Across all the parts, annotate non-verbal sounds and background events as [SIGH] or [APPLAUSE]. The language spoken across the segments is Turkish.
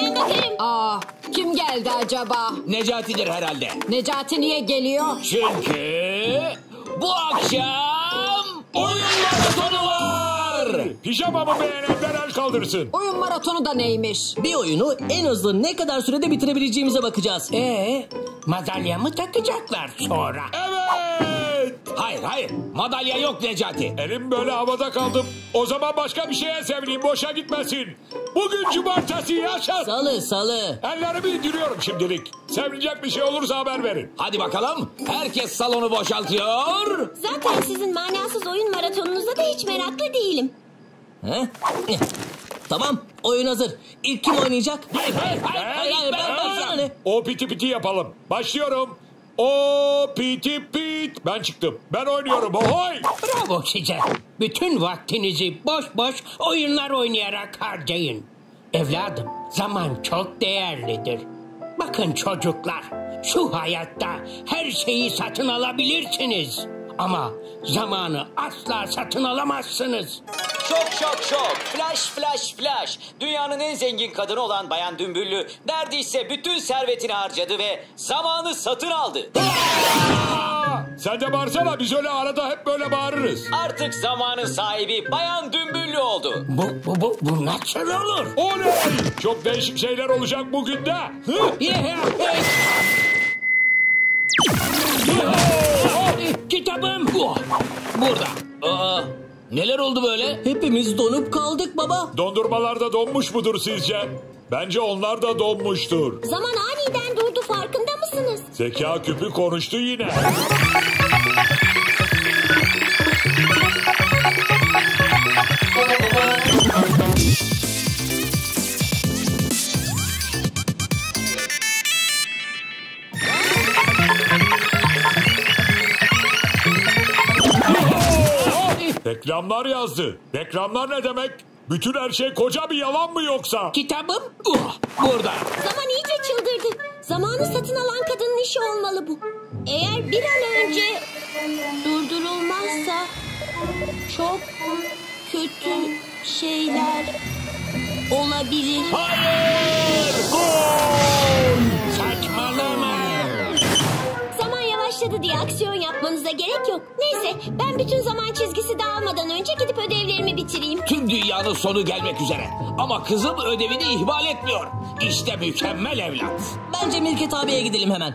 Ben bakarım. Aa, kim geldi acaba? Necati'dir herhalde. Necati niye geliyor? Çünkü bu akşam oyun maratonu var. Pijamamı beğenenler el kaldırsın. Oyun maratonu da neymiş? Bir oyunu en hızlı ne kadar sürede bitirebileceğimize bakacağız. Ee, madalya mı takacaklar sonra? Evet. Hayır hayır madalya yok Necati. Elim böyle havada kaldım. O zaman başka bir şeye sevineyim boşa gitmesin. Bugün cumartesi yaşasın. Salı salı. Ellerimi indiriyorum şimdilik. Sevinecek bir şey olursa haber verin. Hadi bakalım herkes salonu boşaltıyor. Zaten sizin manasız oyun maratonunuza da hiç meraklı değilim. He? Tamam oyun hazır. İlk kim oynayacak? Hayır hayır hayır. Hayır, hayır, ben, ben, sana ne? O piti piti yapalım. Başlıyorum. O piti pit. Ben çıktım. Ben oynuyorum. Ohoy. Bravo size. Bütün vaktinizi boş boş oyunlar oynayarak harcayın. Evladım, zaman çok değerlidir. Bakın çocuklar, şu hayatta her şeyi satın alabilirsiniz. Ama zamanı asla satın alamazsınız. Şok şok şok. Flash flash flash. Dünyanın en zengin kadını olan Bayan Dümbüllü neredeyse bütün servetini harcadı ve zamanı satın aldı. Sen de bağırsana biz öyle arada hep böyle bağırırız. Artık zamanın sahibi Bayan Dümbüllü oldu. Bu, bu, bu, bu nasıl olur? Oley! Çok değişik şeyler olacak bugün de. Hı? Kitabım. Burada. Aa, neler oldu böyle? Hepimiz donup kaldık baba. Dondurmalar da donmuş mudur sizce? Bence onlar da donmuştur. Zaman aniden durdu farkında mısınız? Zeka küpü konuştu yine. Reklamlar yazdı. Reklamlar ne demek? Bütün her şey koca bir yalan mı yoksa? Kitabım uh, burada. Zaman iyice çıldırdı. Zamanı satın alan kadının işi olmalı bu. Eğer bir an önce durdurulmazsa çok kötü şeyler olabilir. Saçmalama. Yavaşladı diye aksiyon yapmanıza gerek yok. Neyse ben bütün zaman çizgisi dağılmadan önce gidip ödevlerimi bitireyim. Tüm dünyanın sonu gelmek üzere. Ama kızım ödevini ihmal etmiyor. İşte mükemmel evlat. Bence Milket abiye gidelim hemen.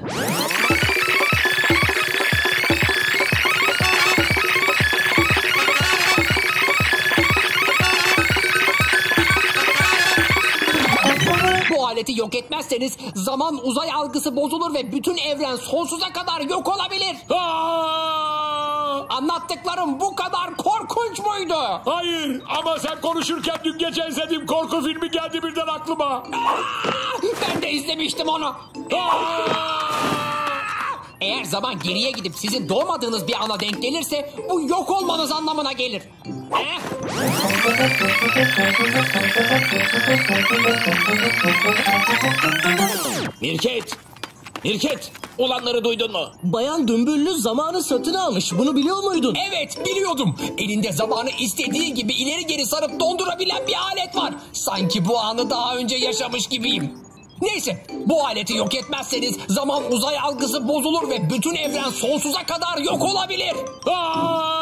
Aleti yok etmezseniz zaman uzay algısı bozulur ve bütün evren sonsuza kadar yok olabilir. Aa! Anlattıklarım bu kadar korkunç muydu? Hayır ama sen konuşurken dün gece izlediğim korku filmi geldi birden aklıma. Ben de izlemiştim onu. Aa! Eğer zaman geriye gidip sizin doğmadığınız bir ana denk gelirse bu yok olmanız anlamına gelir. Eh? Mirket. Mirket. Olanları duydun mu? Bayan Dümbüllü zamanı satın almış. Bunu biliyor muydun? Evet biliyordum. Elinde zamanı istediği gibi ileri geri sarıp dondurabilen bir alet var. Sanki bu anı daha önce yaşamış gibiyim. Neyse bu aleti yok etmezseniz zaman uzay algısı bozulur ve bütün evren sonsuza kadar yok olabilir. Aa!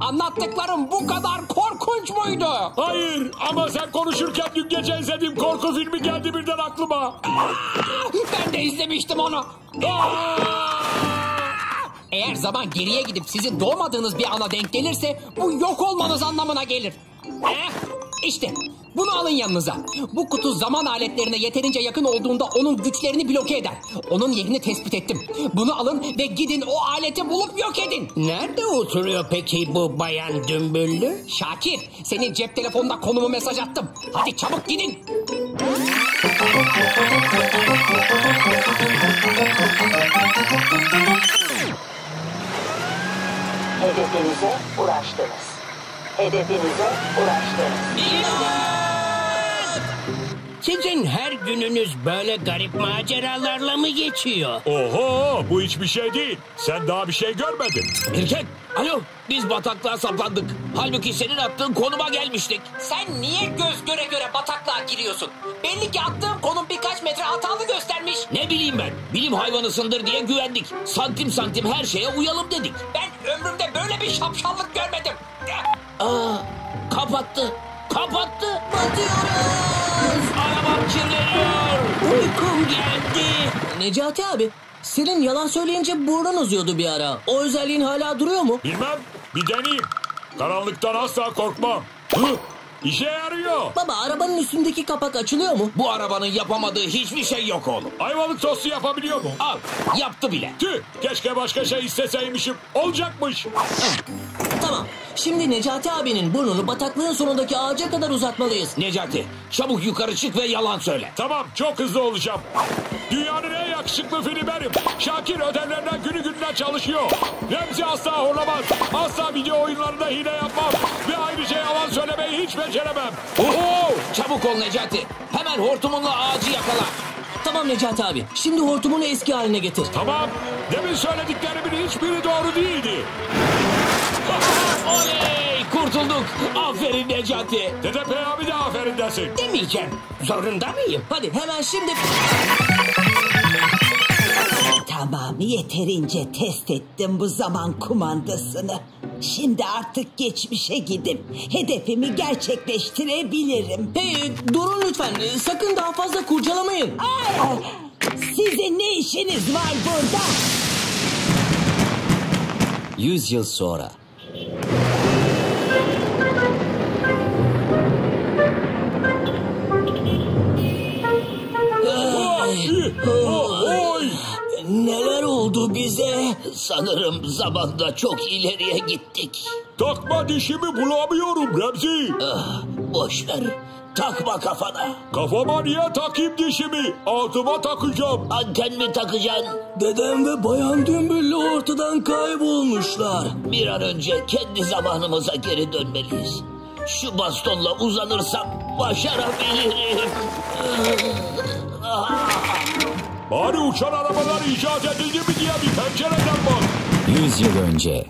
Anlattıklarım bu kadar korkunç muydu? Hayır ama sen konuşurken dün gece izlediğim korku filmi geldi birden aklıma. Ben de izlemiştim onu. Eğer zaman geriye gidip sizin doğmadığınız bir ana denk gelirse bu yok olmanız anlamına gelir. Eh, işte bunu alın yanınıza. Bu kutu zaman aletlerine yeterince yakın olduğunda onun güçlerini bloke eder. Onun yerini tespit ettim. Bunu alın ve gidin o aleti bulup yok edin. Nerede oturuyor peki bu bayan dümbüllü? Şakir, senin cep telefonuna konumu mesaj attım. Hadi çabuk gidin. Hedefinize ulaştınız. Hedefinize ulaştınız. Sizin her gününüz böyle garip maceralarla mı geçiyor? Oho bu hiçbir şey değil. Sen daha bir şey görmedin. Mirket, alo biz bataklığa saplandık. Halbuki senin attığın konuma gelmiştik. Sen niye göz göre göre bataklığa giriyorsun? Belli ki attığın konum birkaç metre hatalı göstermiş. Ne bileyim ben, bilim hayvanısındır diye güvendik. Santim santim her şeye uyalım dedik. Ben ömrümde böyle bir şapşallık görmedim. Aa, kapattı, kapattı. Batıyoruz. Arabam kirleniyor. Uykum geldi. Necati abi senin yalan söyleyince burnun uzuyordu bir ara. O özelliğin hala duruyor mu? Bilmem bir deneyeyim. Karanlıktan asla korkmam. Hı, işe yarıyor. Baba arabanın üstündeki kapak açılıyor mu? Bu arabanın yapamadığı hiçbir şey yok oğlum. Ayvalık tostu yapabiliyor mu? Al, yaptı bile. Tüh keşke başka şey isteseymişim. Olacakmış. Tamam. Şimdi Necati abinin burnunu bataklığın sonundaki ağaca kadar uzatmalıyız. Necati, çabuk yukarı çık ve yalan söyle. Tamam çok hızlı olacağım. Dünyanın en yakışıklı fili benim. Şakir ödevlerinden günü gününe çalışıyor. Remzi asla horlamaz. Asla video oyunlarında hile yapmam. Ve ayrıca yalan söylemeyi hiç beceremem. Oho! Çabuk ol Necati. Hemen hortumunla ağacı yakala. Tamam Necati abi. Şimdi hortumunu eski haline getir. Tamam. Demin söylediklerimin hiçbiri doğru değildi. Oley! Kurtulduk. Aferin Necati. Dede Peyami de aferin desin. Demeyeceğim. Zorunda mıyım? Hadi hemen şimdi... Tamam yeterince test ettim bu zaman kumandasını. Şimdi artık geçmişe gidip hedefimi gerçekleştirebilirim. Hey durun lütfen. Sakın daha fazla kurcalamayın. Ay, sizin ne işiniz var burada? Yüz yıl sonra. Sanırım zamanda çok ileriye gittik. Takma dişimi bulamıyorum Remzi. Boş ver. Takma kafana. Kafama niye takayım dişimi? Altıma takacağım. Anten mi takacaksın? Dedem ve bayan Dümbüllü ortadan kaybolmuşlar. Bir an önce kendi zamanımıza geri dönmeliyiz. Şu bastonla uzanırsam başarabilirim. Bari uçan arabalar icat edildi mi diye bir pencereden bak. Yüz yıl önce.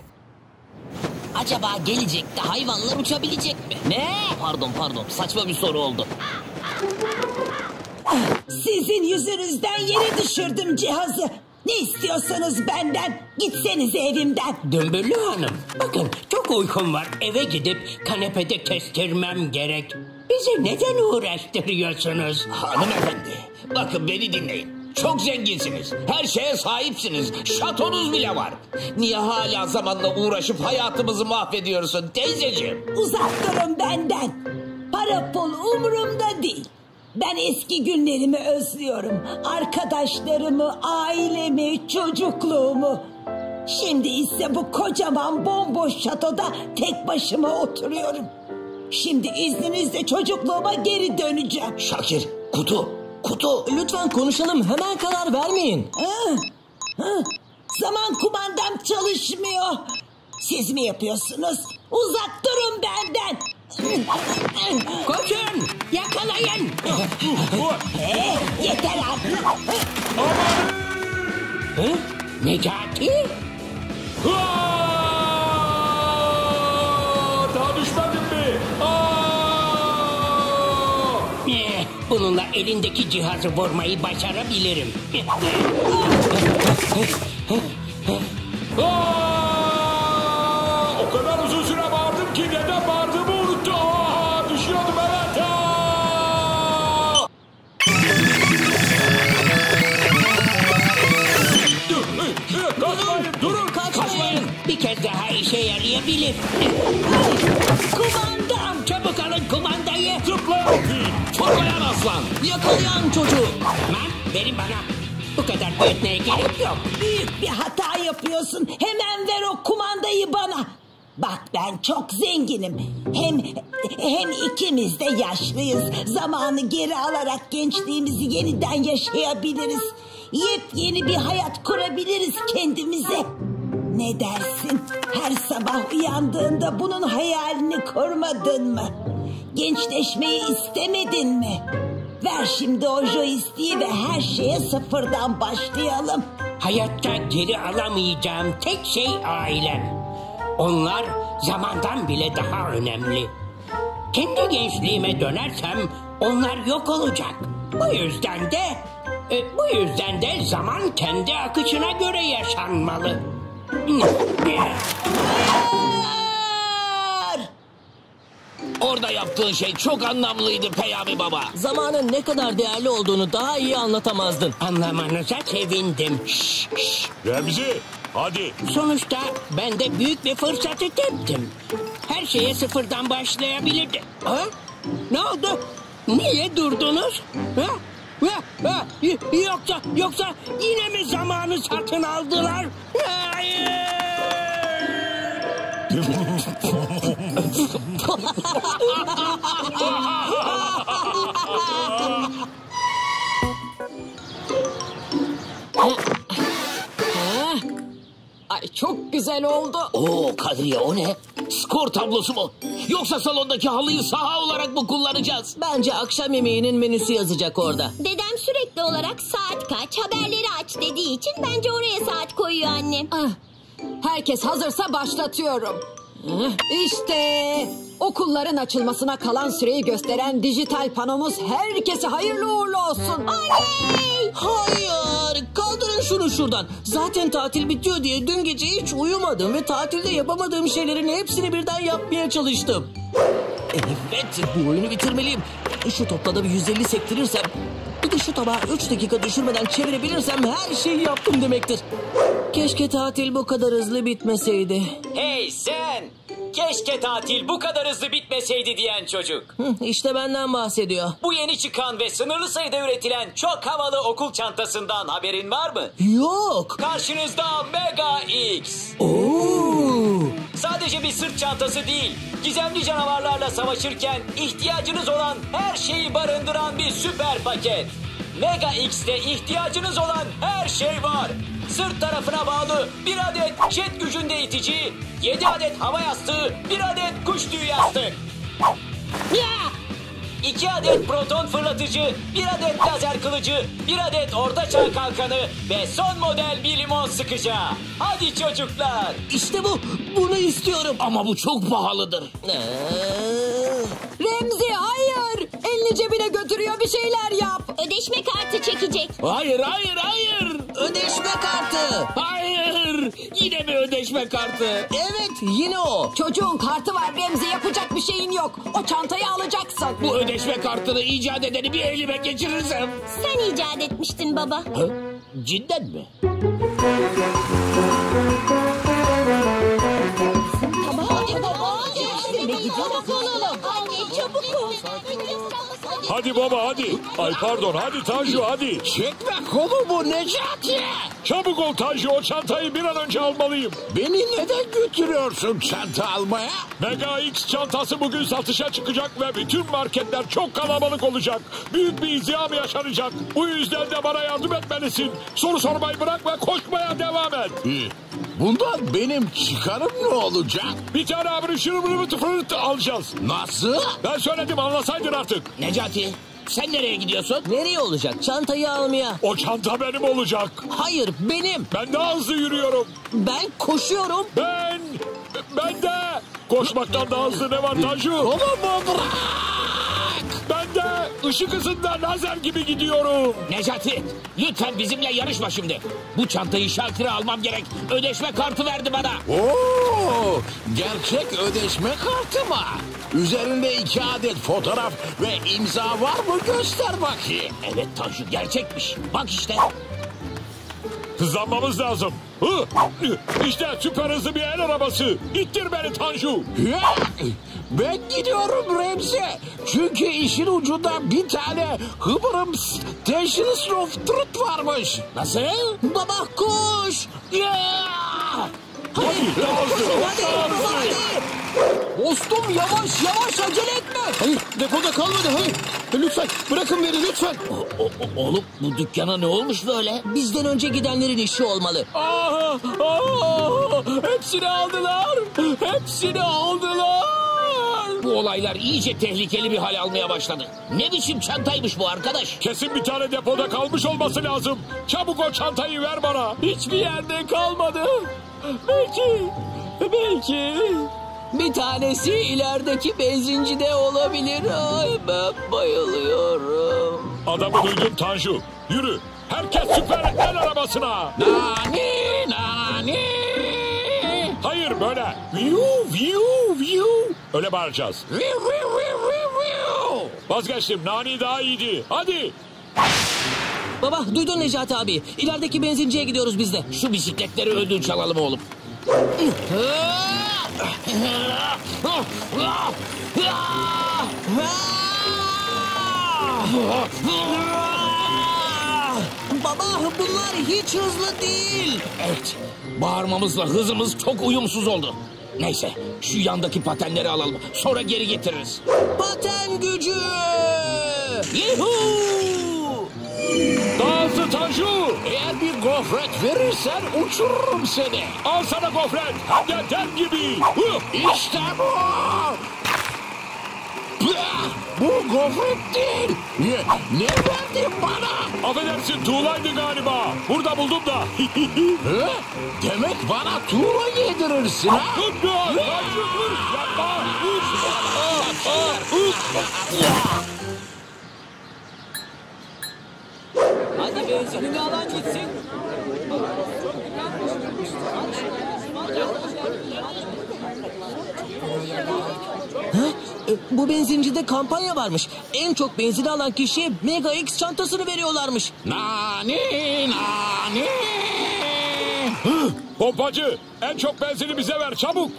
Acaba gelecekte hayvanlar uçabilecek mi? Ne? Pardon pardon saçma bir soru oldu. Sizin yüzünüzden yere düşürdüm cihazı. Ne istiyorsanız benden? Gitsenize evimden. Dümbüllü Hanım, bakın çok uykum var. Eve gidip kanepede kestirmem gerek. Bizi neden uğraştırıyorsunuz? Hanımefendi, bakın beni dinleyin. Çok zenginsiniz. Her şeye sahipsiniz. Şatonuz bile var. Niye hala zamanla uğraşıp hayatımızı mahvediyorsun teyzeciğim? Uzak durun benden. Para pul umurumda değil. Ben eski günlerimi özlüyorum. Arkadaşlarımı, ailemi, çocukluğumu. Şimdi ise bu kocaman bomboş şatoda tek başıma oturuyorum. Şimdi izninizle çocukluğuma geri döneceğim. Şakir, kutu, kutu. Lütfen konuşalım hemen karar vermeyin. Zaman kumandam çalışmıyor. Siz mi yapıyorsunuz? Uzak durun benden. Koşun, yakalayın. Eh, yeter artık. Hı? Necati? Aa! Bununla elindeki cihazı vurmayı başarabilirim. Aa! O kadar uzun süre bağırdım ki neden bağırdığımı unuttum. Aa! Düşüyordum evet. Aa! Dur, Kaçmayın durun. Kaçmayın. Bir kez daha işe yarayabilir. Yakalayan çocuğu. Aman verin bana. Bu kadar büyütmeye gerek yok. Büyük bir hata yapıyorsun. Hemen ver o kumandayı bana. Bak ben çok zenginim. Hem hem ikimiz de yaşlıyız. Zamanı geri alarak gençliğimizi yeniden yaşayabiliriz. Yepyeni bir hayat kurabiliriz kendimize. Ne dersin? Her sabah uyandığında bunun hayalini kurmadın mı? Gençleşmeyi istemedin mi? Ver şimdi o joystick'i ve her şeye sıfırdan başlayalım. Hayatta geri alamayacağım tek şey ailem. Onlar zamandan bile daha önemli. Kendi gençliğime dönersem onlar yok olacak. Bu yüzden de e, bu yüzden de zaman kendi akışına göre yaşanmalı. Orada yaptığın şey çok anlamlıydı Peyami Baba. Zamanın ne kadar değerli olduğunu daha iyi anlatamazdın. Anlamanıza sevindim. Şş, şş. Remzi hadi. Sonuçta ben de büyük bir fırsatı teptim. Her şeye sıfırdan başlayabilirdi. Ha? Ne oldu? Niye durdunuz? Ha? Ha? Ha? Y- Yoksa, yoksa yine mi zamanı satın aldılar? Hayır! Ay çok güzel oldu. Oo Kadriye o ne? Skor tablosu mu? Yoksa salondaki halıyı saha olarak mı kullanacağız? Bence akşam yemeğinin menüsü yazacak orada. Dedem sürekli olarak saat kaç, haberleri aç dediği için bence oraya saat koyuyor annem. Ah, herkes hazırsa başlatıyorum. İşte okulların açılmasına kalan süreyi gösteren dijital panomuz herkese hayırlı uğurlu olsun. Oley! Hayır kaldırın şunu şuradan. Zaten tatil bitiyor diye dün gece hiç uyumadım ve tatilde yapamadığım şeylerin hepsini birden yapmaya çalıştım. Evet bu oyunu bitirmeliyim. Şu topla bir 150 sektirirsem bir de şu tabağı 3 dakika düşürmeden çevirebilirsem her şeyi yaptım demektir. Keşke tatil bu kadar hızlı bitmeseydi. Hey sen! Keşke tatil bu kadar hızlı bitmeseydi diyen çocuk. Hı, işte benden bahsediyor. Bu yeni çıkan ve sınırlı sayıda üretilen çok havalı okul çantasından haberin var mı? Yok. Karşınızda Mega X. Oo. Sadece bir sırt çantası değil, gizemli canavarlarla savaşırken ihtiyacınız olan her şeyi barındıran bir süper paket. Mega X'te ihtiyacınız olan her şey var. Sırt tarafına bağlı bir adet jet gücünde itici, 7 adet hava yastığı, bir adet kuş tüyü yastık. Ya! 2 adet proton fırlatıcı, bir adet lazer kılıcı, bir adet orta çağ kalkanı ve son model bir limon sıkacağı. Hadi çocuklar. İşte bu. Bunu istiyorum. Ama bu çok pahalıdır. Ee, Remzi hayır. Elini cebine götürüyor bir şeyler yap. Ödeşme kartı çekecek. Hayır hayır hayır. ödeşme kartı. Hayır. Yine mi ödeşme kartı? Evet yine o. Çocuğun kartı var Remzi yapacak bir şeyin yok. O çantayı alacaksın. Bu ödeşme kartını icat edeni bir elime geçirirsem. Sen icat etmiştin baba. Ha? Cidden mi? Hadi baba hadi. Ay pardon hadi Tanju hadi. Çekme kolumu Necati. Çabuk ol Tanju o çantayı bir an önce almalıyım. Beni neden götürüyorsun çanta almaya? Mega X çantası bugün satışa çıkacak ve bütün marketler çok kalabalık olacak. Büyük bir izdiham yaşanacak. Bu yüzden de bana yardım etmelisin. Soru sormayı bırak ve koşmaya devam et. Bundan benim çıkarım ne olacak? Bir tane abri fırırt alacağız. Nasıl? Ben söyledim anlasaydın artık. Necati sen nereye gidiyorsun? Nereye olacak? Çantayı almaya. O çanta benim olacak. Hayır benim. Ben daha hızlı yürüyorum. Ben koşuyorum. Ben, ben de. Koşmaktan daha hızlı ne var Tanju? Kolumu bırak. Ben de ışık hızında lazer gibi gidiyorum. Necati lütfen bizimle yarışma şimdi. Bu çantayı Şakir'e almam gerek. Ödeşme kartı verdi bana. Oo, gerçek ödeşme kartı mı? Üzerinde iki adet fotoğraf ve imza var mı göster bakayım. Evet Tanju gerçekmiş. Bak işte. Hızlanmamız lazım. Hı, işte süper hızlı bir el arabası. İttir beni Tanju. Ya, ben gidiyorum Remzi. Çünkü işin ucunda bir tane Hıbırım Stations of Truth varmış. Nasıl? Baba koş. Ya! Hızlı, Hadi. daha hızlı. Hadi. Dostum yavaş yavaş acele etme. Hayır depoda kalmadı hayır. Lütfen bırakın beni lütfen. oğlum bu dükkana ne olmuş böyle? Bizden önce gidenlerin işi olmalı. Aa, aa, hepsini aldılar. Hepsini aldılar. Bu olaylar iyice tehlikeli bir hal almaya başladı. Ne biçim çantaymış bu arkadaş? Kesin bir tane depoda kalmış olması lazım. Çabuk o çantayı ver bana. Hiçbir yerde kalmadı. Belki, belki bir tanesi ilerideki benzincide olabilir. Ay ben bayılıyorum. Adamı duydun Tanju. Yürü. Herkes süper el arabasına. Nani nani. Hayır böyle. Viu viu viu. Öyle bağıracağız. Viu, viu, viu, viu, viu. Vazgeçtim. Nani daha iyiydi. Hadi. Baba duydun Necati abi. İlerideki benzinciye gidiyoruz biz de. Şu bisikletleri ödünç alalım oğlum. Baba bunlar hiç hızlı değil. Evet. Bağırmamızla hızımız çok uyumsuz oldu. Neyse şu yandaki patenleri alalım. Sonra geri getiririz. Paten gücü. Yuhuu. Hızlı Tanju. Eğer bir gofret verirsen uçururum seni. Al sana gofret. Hem de dev gibi. İşte bu. Bu gofret değil. Ne, ne verdin bana? Affedersin tuğlaydı galiba. Burada buldum da. [LAUGHS] Demek bana tuğla yedirirsin ha? Tanju dur. Yapma. Aa, aa, alan gitsin. Ha? E, Bu benzincide kampanya varmış. En çok benzin alan kişiye Mega X çantasını veriyorlarmış. Nani nani. Pompacı en çok benzini bize ver çabuk.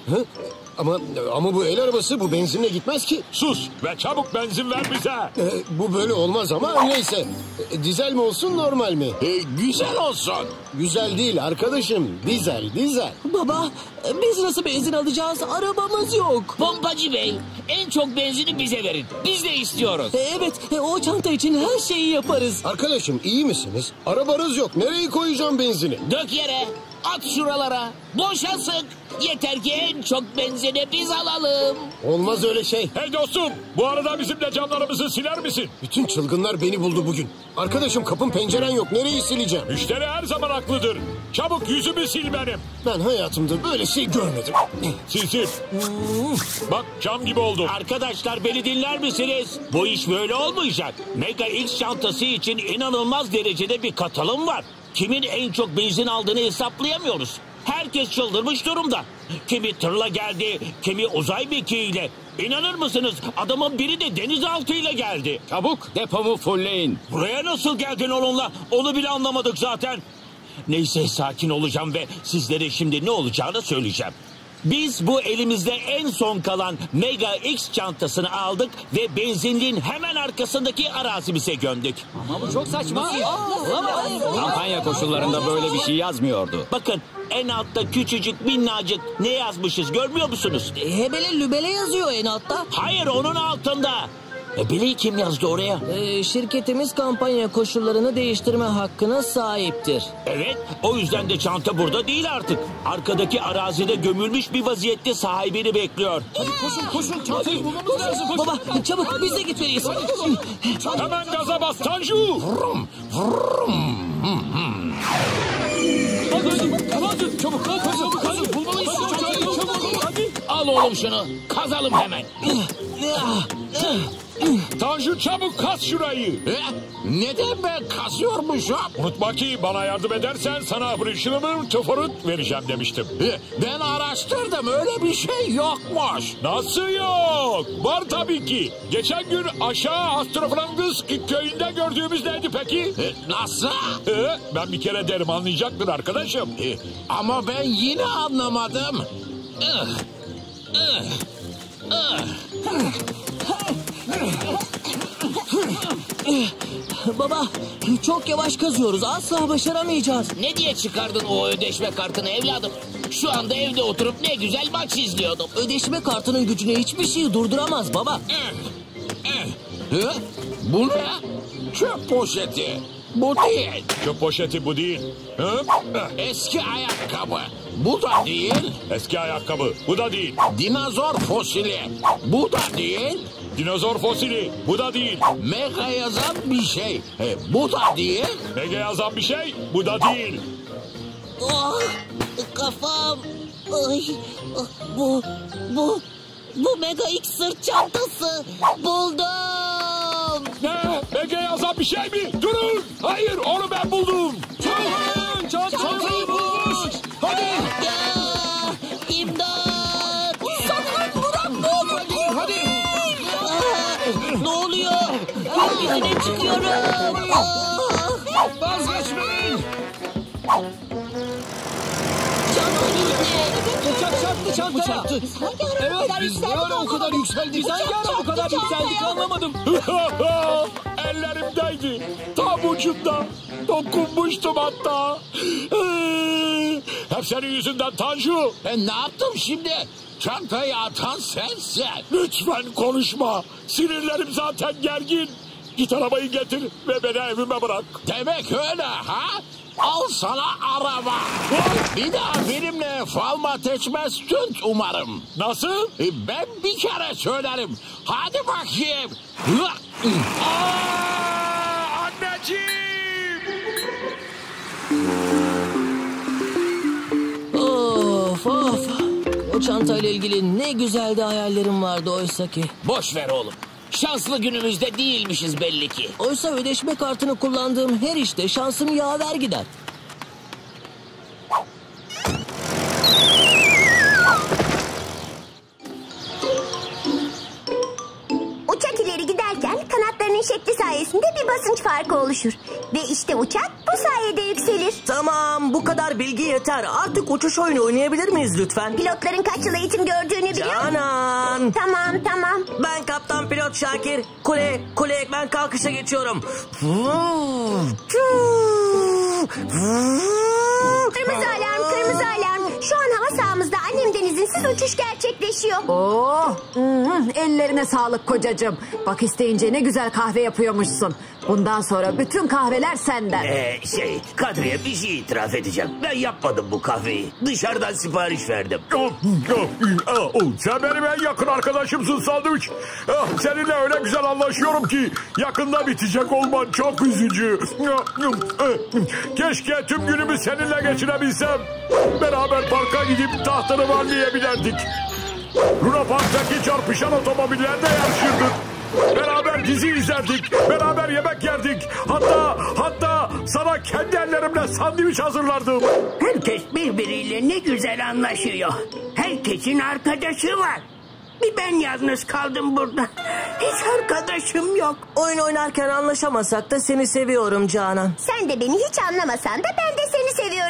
Ama ama bu el arabası bu benzinle gitmez ki. Sus ve çabuk benzin ver bize. Ee, bu böyle olmaz ama neyse. Ee, Dizel mi olsun normal mi? E, güzel olsun. Güzel değil arkadaşım. Dizel dizel. Baba e, biz nasıl benzin alacağız? Arabamız yok. Pompacı bey en çok benzini bize verin. Biz de istiyoruz. E, Evet e, o çanta için her şeyi yaparız. Arkadaşım iyi misiniz? Arabanız yok. Nereye koyacağım benzini? Dök yere. At şuralara. Boşa sık. Yeter ki en çok benzini biz alalım. Olmaz öyle şey. Hey dostum bu arada bizim de camlarımızı siler misin? Bütün çılgınlar beni buldu bugün. Arkadaşım kapın penceren yok. Nereyi sileceğim? Müşteri her zaman haklıdır. Çabuk yüzümü sil benim. Ben hayatımda böyle şey görmedim. Sil sil. Bak cam gibi oldu. Arkadaşlar beni dinler misiniz? Bu iş böyle olmayacak. Mega X çantası için inanılmaz derecede bir katılım var. Kimin en çok benzin aldığını hesaplayamıyoruz. Herkes çıldırmış durumda. Kimi tırla geldi, kimi uzay mekiğiyle. İnanır mısınız adamın biri de denizaltıyla geldi. Çabuk depomu fullleyin. Buraya nasıl geldin onunla onu bile anlamadık zaten. Neyse sakin olacağım ve sizlere şimdi ne olacağını söyleyeceğim. Biz bu elimizde en son kalan Mega X çantasını aldık ve benzinliğin hemen arkasındaki arazimize gömdük. Ama bu çok saçma. Kampanya koşullarında böyle bir şey yazmıyordu. Bakın en altta küçücük minnacık ne yazmışız görmüyor musunuz? E, Hebele lübele yazıyor en altta. Hayır onun altında. E, Billy kim yazdı oraya? E, şirketimiz kampanya koşullarını değiştirme hakkına sahiptir. Evet, o yüzden de çanta burada değil artık. Arkadaki arazide gömülmüş bir vaziyette sahibini bekliyor. Koşun koşun çantayı bulmamız lazım. Koşun. Baba çabuk biz de gitmeliyiz. Hemen gaza bas Tanju. Çabuk kazın çabuk kazın. Bulmalıyız çantayı çabuk. Hadi. Al oğlum şunu. Kazalım hemen. Tanju çabuk kaz şurayı. E, neden ben kazıyormuşum? Unutma ki bana yardım edersen sana Brişlim'in tıfırıt vereceğim demiştim. E, ben araştırdım öyle bir şey yokmuş. Nasıl yok? Var tabii ki. Geçen gün aşağı Astrofrangız köyünde gördüğümüz neydi peki? E, nasıl? Ee, ben bir kere derim anlayacaktır arkadaşım. E, ama ben yine anlamadım. Baba çok yavaş kazıyoruz asla başaramayacağız. Ne diye çıkardın o ödeşme kartını evladım? Şu anda evde oturup ne güzel maç izliyordum. Ödeşme kartının gücüne hiçbir şey durduramaz baba. Bu ne? Çöp poşeti. Bu değil. Çöp poşeti bu değil. Hı? Eski ayakkabı. Bu da değil. Eski ayakkabı bu da değil. Dinozor fosili. Bu da değil. Dinozor fosili bu da değil. Mega yazan bir şey. E, bu da değil. Mega yazan bir şey bu da değil. Oh, kafam. Ay, bu, bu, bu Mega X sırt çantası. Buldum. Ne? Mega yazan bir şey mi? Durun. Hayır onu ben buldum. Çabuk. Çantayı bulmuş. Hadi. Çıkıyorum. Vazgeçmeyin. Uçak çarptı çantaya. Hangi ara bu Evet biz ne ara o kadar anlamadım. yükseldik? Biz hangi ara bu kadar Çarptı yükseldik çantaya. anlamadım. Ellerimdeydi. Tam ucunda. Dokunmuştum hatta. Hep senin yüzünden Tanju. E, ne yaptım şimdi? Çantayı atan sensin. Lütfen konuşma. Sinirlerim zaten gergin. Git arabayı getir ve beni evime bırak. Demek öyle ha? Al sana araba. Bir daha benimle falma teçmez tünt umarım. Nasıl? E, Ben bir kere söylerim. Hadi bakayım. Aa, anneciğim! Of of. O çantayla ilgili ne güzel de hayallerim vardı oysa ki. Boş ver oğlum. Şanslı günümüzde değilmişiz belli ki. Oysa ödeşme kartını kullandığım her işte şansım yaver gider. Şekli sayesinde bir basınç farkı oluşur. Ve işte uçak bu sayede yükselir. Tamam bu kadar bilgi yeter. Artık uçuş oyunu oynayabilir miyiz lütfen? Pilotların kaç yıl eğitim gördüğünü biliyor musun? Canan. Tamam tamam. Ben kaptan pilot Şakir. Kule, kule ekmen kalkışa geçiyorum. Kırmızı alarm kırmızı alarm. Şu an hava sahamızda annemden izinsiz uçuş gerçekleşiyor. Oh, hmm, ellerine sağlık kocacığım. Bak isteyince ne güzel kahve yapıyormuşsun. Bundan sonra bütün kahveler senden. Ee, şey Kadriye bir şey itiraf edeceğim. Ben yapmadım bu kahveyi. Dışarıdan sipariş verdim. Sen benim en yakın arkadaşımsın sandviç. Seninle öyle güzel anlaşıyorum ki yakında bitecek olman çok üzücü. Keşke tüm günümü seninle geçirebilsem. Beraber parka gidip tahtını varliye binerdik. Luna Park'taki çarpışan otomobillerde yarışırdık. Beraber dizi izlerdik. Beraber yemek yerdik. Hatta hatta sana kendi ellerimle sandviç hazırlardım. Herkes birbiriyle ne güzel anlaşıyor. Herkesin arkadaşı var. Bir ben yalnız kaldım burada. Hiç arkadaşım yok. Oyun oynarken anlaşamasak da seni seviyorum Canan. Sen de beni hiç anlamasan da ben de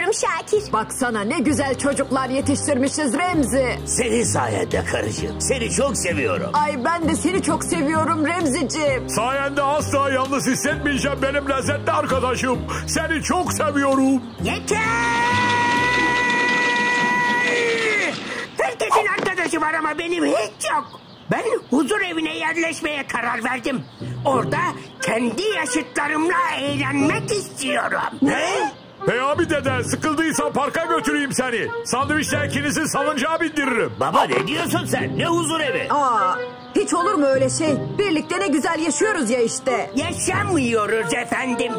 seni seviyorum Şakir. Baksana ne güzel çocuklar yetiştirmişiz Remzi. Senin sayende karıcığım. Seni çok seviyorum. Ay ben de seni çok seviyorum Remziciğim. Sayende asla yalnız hissetmeyeceğim benim lezzetli arkadaşım. Seni çok seviyorum. Yeter! Herkesin arkadaşı var ama benim hiç yok. Ben huzur evine yerleşmeye karar verdim. Orada kendi yaşıtlarımla eğlenmek istiyorum. Ne? Hey abi dede sıkıldıysan parka götüreyim seni. Sandviçle ikinizi salıncağa bindiririm. Baba ne diyorsun sen? Ne huzur evi? Aa, hiç olur mu öyle şey? Birlikte ne güzel yaşıyoruz ya işte. Yaşamıyoruz efendim.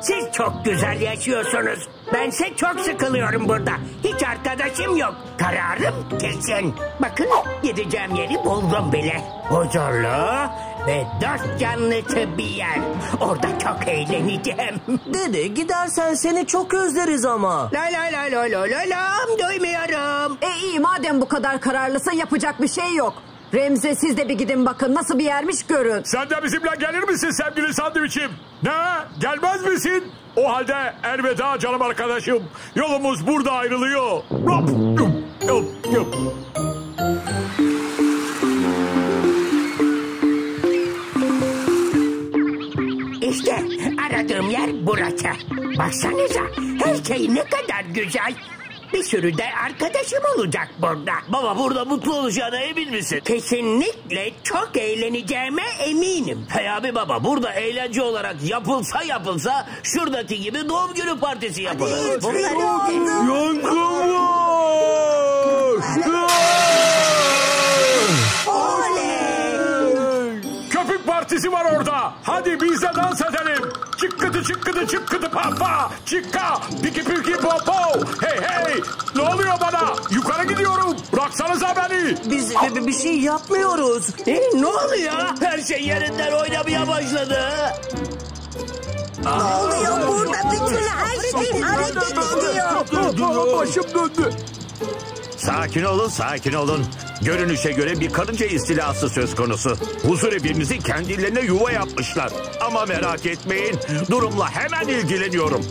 Siz çok güzel yaşıyorsunuz. Bense çok sıkılıyorum burada. Hiç arkadaşım yok. Kararım kesin. Bakın gideceğim yeri buldum bile. Huzurlu ve dört canlısı bir yer. Orada çok eğleneceğim. [LAUGHS] Dede gidersen seni çok özleriz ama. La la la la la la la duymuyorum. E iyi madem bu kadar kararlısın yapacak bir şey yok. Remzi siz de bir gidin bakın nasıl bir yermiş görün. Sen de bizimle gelir misin sevgili sandviçim? Ne? Gelmez misin? O halde elveda canım arkadaşım. Yolumuz burada ayrılıyor. Hop, yup, yup, yup. İşte aradığım yer burası. Baksanıza her şey ne kadar güzel. Bir sürü de arkadaşım olacak burada. Baba burada mutlu olacağına emin misin? Kesinlikle çok eğleneceğime eminim. Hey abi baba burada eğlence olarak yapılsa yapılsa şuradaki gibi doğum günü partisi yapılır. Yangın var! Partisi var orada. Hadi biz de dans edelim. Çıkkıdı çıkkıdı çıkkıdı papa. Çıkka piki piki popo. Hey hey. Ne oluyor bana? Yukarı gidiyorum. Bıraksanıza beni. Biz bir, bir şey yapmıyoruz. E, ne oluyor? Her şey yerinden oynamaya başladı. oluyor burada bütün her şey hareket ediyor. Başım döndü. Sakin olun, sakin olun. Görünüşe göre bir karınca istilası söz konusu. Huzur evimizi kendilerine yuva yapmışlar. Ama merak etmeyin, durumla hemen ilgileniyorum.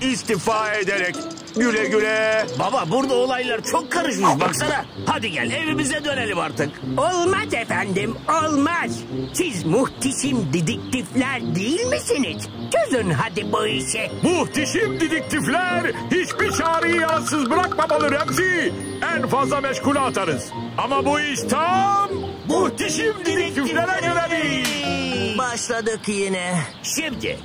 İstifa ederek güle güle. Baba burada olaylar çok karışmış baksana. Hadi gel evimize dönelim artık. Olmaz efendim, olmaz. Siz muhteşem didiktifler değil misiniz? Çözün hadi bu işi. Muhteşem didiktifler hiçbir çağrıyı yansız bırakmamalı Remzi. En fazla meşgule atarız. Ama bu iş tam muhteşem didiktiflere göre değil. Başladık yine. Şimdi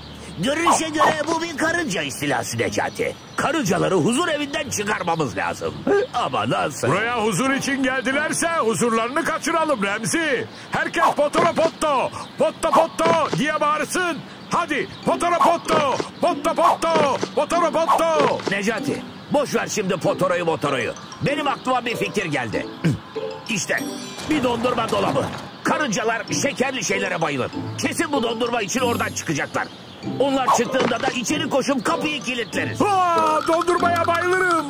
görünüşe göre bu bir karınca istilası Necati. Karıncaları huzur evinden çıkarmamız lazım. Ama nasıl? Buraya huzur için geldilerse huzurlarını kaçıralım Remzi. Herkes potoro potto, potto potto diye bağırsın. Hadi potoro potto, potto potto, potoro potto. Necati boş ver şimdi potoroyu motoroyu. Benim aklıma bir fikir geldi. İşte bir dondurma dolabı. Karıncalar şekerli şeylere bayılır. Kesin bu dondurma için oradan çıkacaklar. Onlar çıktığında da içeri koşup kapıyı kilitleriz. Aa, dondurmaya bayılırım.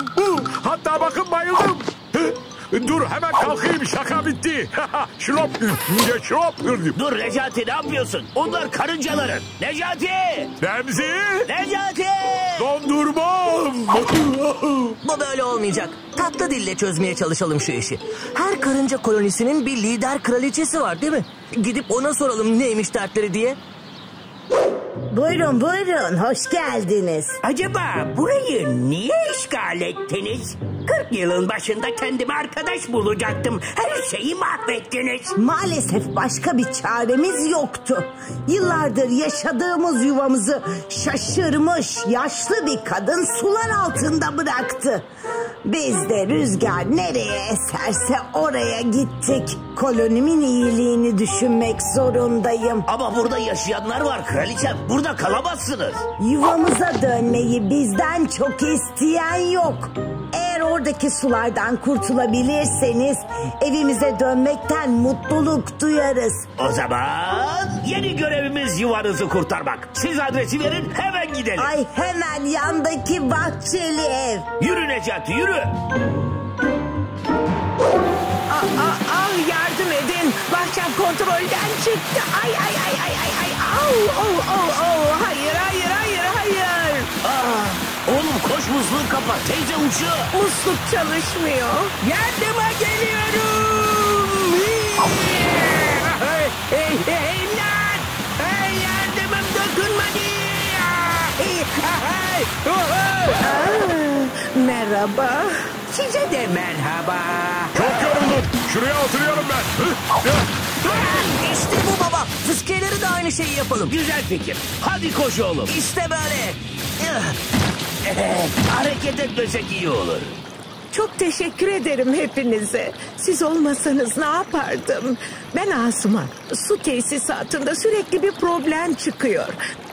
Hatta bakın bayıldım. Hı, Dur hemen kalkayım şaka bitti. şlop, ya şlop. Dur Necati ne yapıyorsun? Onlar karıncaların. Necati! Remzi, Necati! dondurmam. Bu böyle olmayacak. Tatlı dille çözmeye çalışalım şu işi. Her karınca kolonisinin bir lider kraliçesi var değil mi? Gidip ona soralım neymiş dertleri diye. Buyurun buyurun hoş geldiniz. Acaba burayı niye işgal ettiniz? 40 yılın başında kendime arkadaş bulacaktım. Her şeyi mahvettiniz. Maalesef başka bir çaremiz yoktu. Yıllardır yaşadığımız yuvamızı şaşırmış yaşlı bir kadın sular altında bıraktı. Biz de rüzgar nereye eserse oraya gittik. Kolonimin iyiliğini düşünmek zorundayım. Ama burada yaşayanlar var kraliçem. Burada kalamazsınız. Yuvamıza dönmeyi bizden çok isteyen yok. Eğer oradaki sulardan kurtulabilirseniz evimize dönmekten mutluluk duyarız. O zaman yeni görevimiz yuvanızı kurtarmak. Siz adresi verin hemen gidelim. Ay hemen yandaki bahçeli ev. Yürü Necati yürü. Ah, ah, ah, yardım edin. Bahçem kontrolden çıktı. Ay ay ay ay ay ay. Au, au, au, au. Hayır hayır hayır hayır. Aa, oğlum koş musluğu kapat. Teyze uçuyor. Musluk çalışmıyor. Yardıma geliyorum. Hey, hey, hey, imdat. Hey, yardımım dokunmadı. Hey, hey, oh, oh. Aa, Merhaba. Size de merhaba. Çok yoruldum. Şuraya oturuyorum ben. Hı. İşte bu baba. Fıskiyeleri de aynı şeyi yapalım. Güzel fikir. Hadi koş oğlum. İşte böyle. Eh, Hareket etmesek iyi olur. Çok teşekkür ederim hepinize. Siz olmasanız ne yapardım? Ben Asuman. Su tesisatında sürekli bir problem çıkıyor.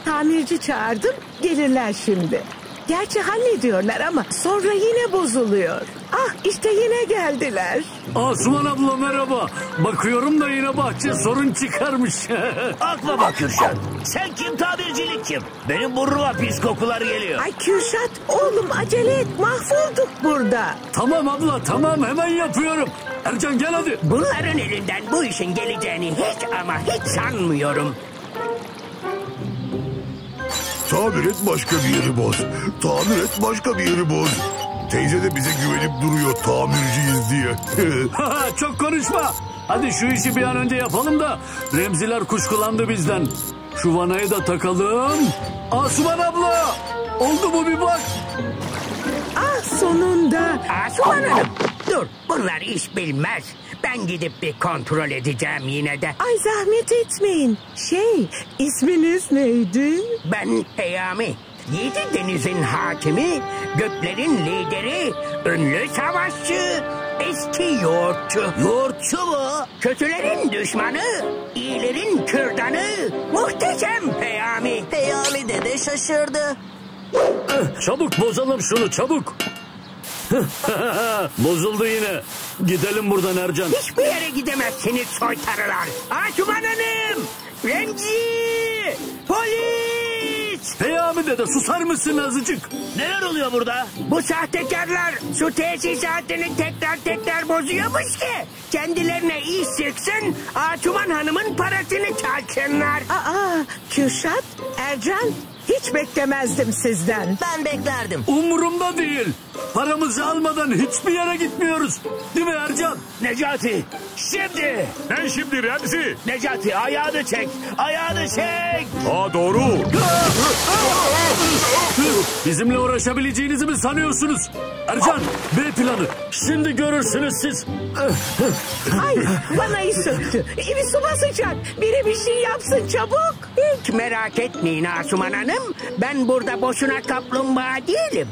Tamirci çağırdım, gelirler şimdi. Gerçi hallediyorlar ama sonra yine bozuluyor. Ah işte yine geldiler. Asuman abla merhaba. Bakıyorum da yine bahçe sorun çıkarmış. [LAUGHS] Akla bak Kürşat. Sen kim tamircilik kim? Benim burnuma pis kokular geliyor. Ay Kürşat oğlum acele et mahvolduk burada. tamam abla tamam hemen yapıyorum. Ercan gel hadi. Bunların elinden bu işin geleceğini hiç ama hiç sanmıyorum. Tamir et başka bir yeri boz. Tamir et başka bir yeri boz. Teyze de bize güvenip duruyor tamirciyiz diye. [LAUGHS] Çok konuşma. Hadi şu işi bir an önce yapalım da Remziler kuşkulandı bizden. Şu vanayı da takalım. Asuman abla oldu mu bir bak. Ah sonunda. Asuman Hanım dur bunlar iş bilmez. Ben gidip bir kontrol edeceğim yine de. Ay zahmet etmeyin. Şey, isminiz neydi? Ben Peyami. Yedi denizin hakimi, göklerin lideri, ünlü savaşçı, eski yoğurtçu. Yoğurtçu mu? Kötülerin düşmanı, iyilerin kürdanı, muhteşem Peyami. Peyami dede şaşırdı. Çabuk bozalım şunu çabuk. [LAUGHS] Bozuldu yine. Gidelim buradan Ercan. Hiçbir yere gidemezsiniz soytarılar. Asuman Hanım, Remzi, polis. Peyami dede susar mısın azıcık? Neler oluyor burada? Bu sahtekarlar su tesisatını tekrar tekrar bozuyormuş ki. Kendilerine iş çıksın, Asuman Hanım'ın parasını çalsınlar. Aa, Kürşat, Ercan, hiç beklemezdim sizden. Ben beklerdim. Umurumda değil. Paramızı almadan hiçbir yere gitmiyoruz. Değil mi Ercan? Necati şimdi. Ne şimdi Remzi? Necati ayağını çek. Ayağını çek. Aa doğru. Bizimle uğraşabileceğinizi mi sanıyorsunuz? Ercan B planı. Şimdi görürsünüz siz. Ay, bana iyi söktü. Evi su basacak. Biri bir şey yapsın çabuk. Hiç merak etmeyin Asuman Hanım. Ben burada boşuna kaplumbağa değilim.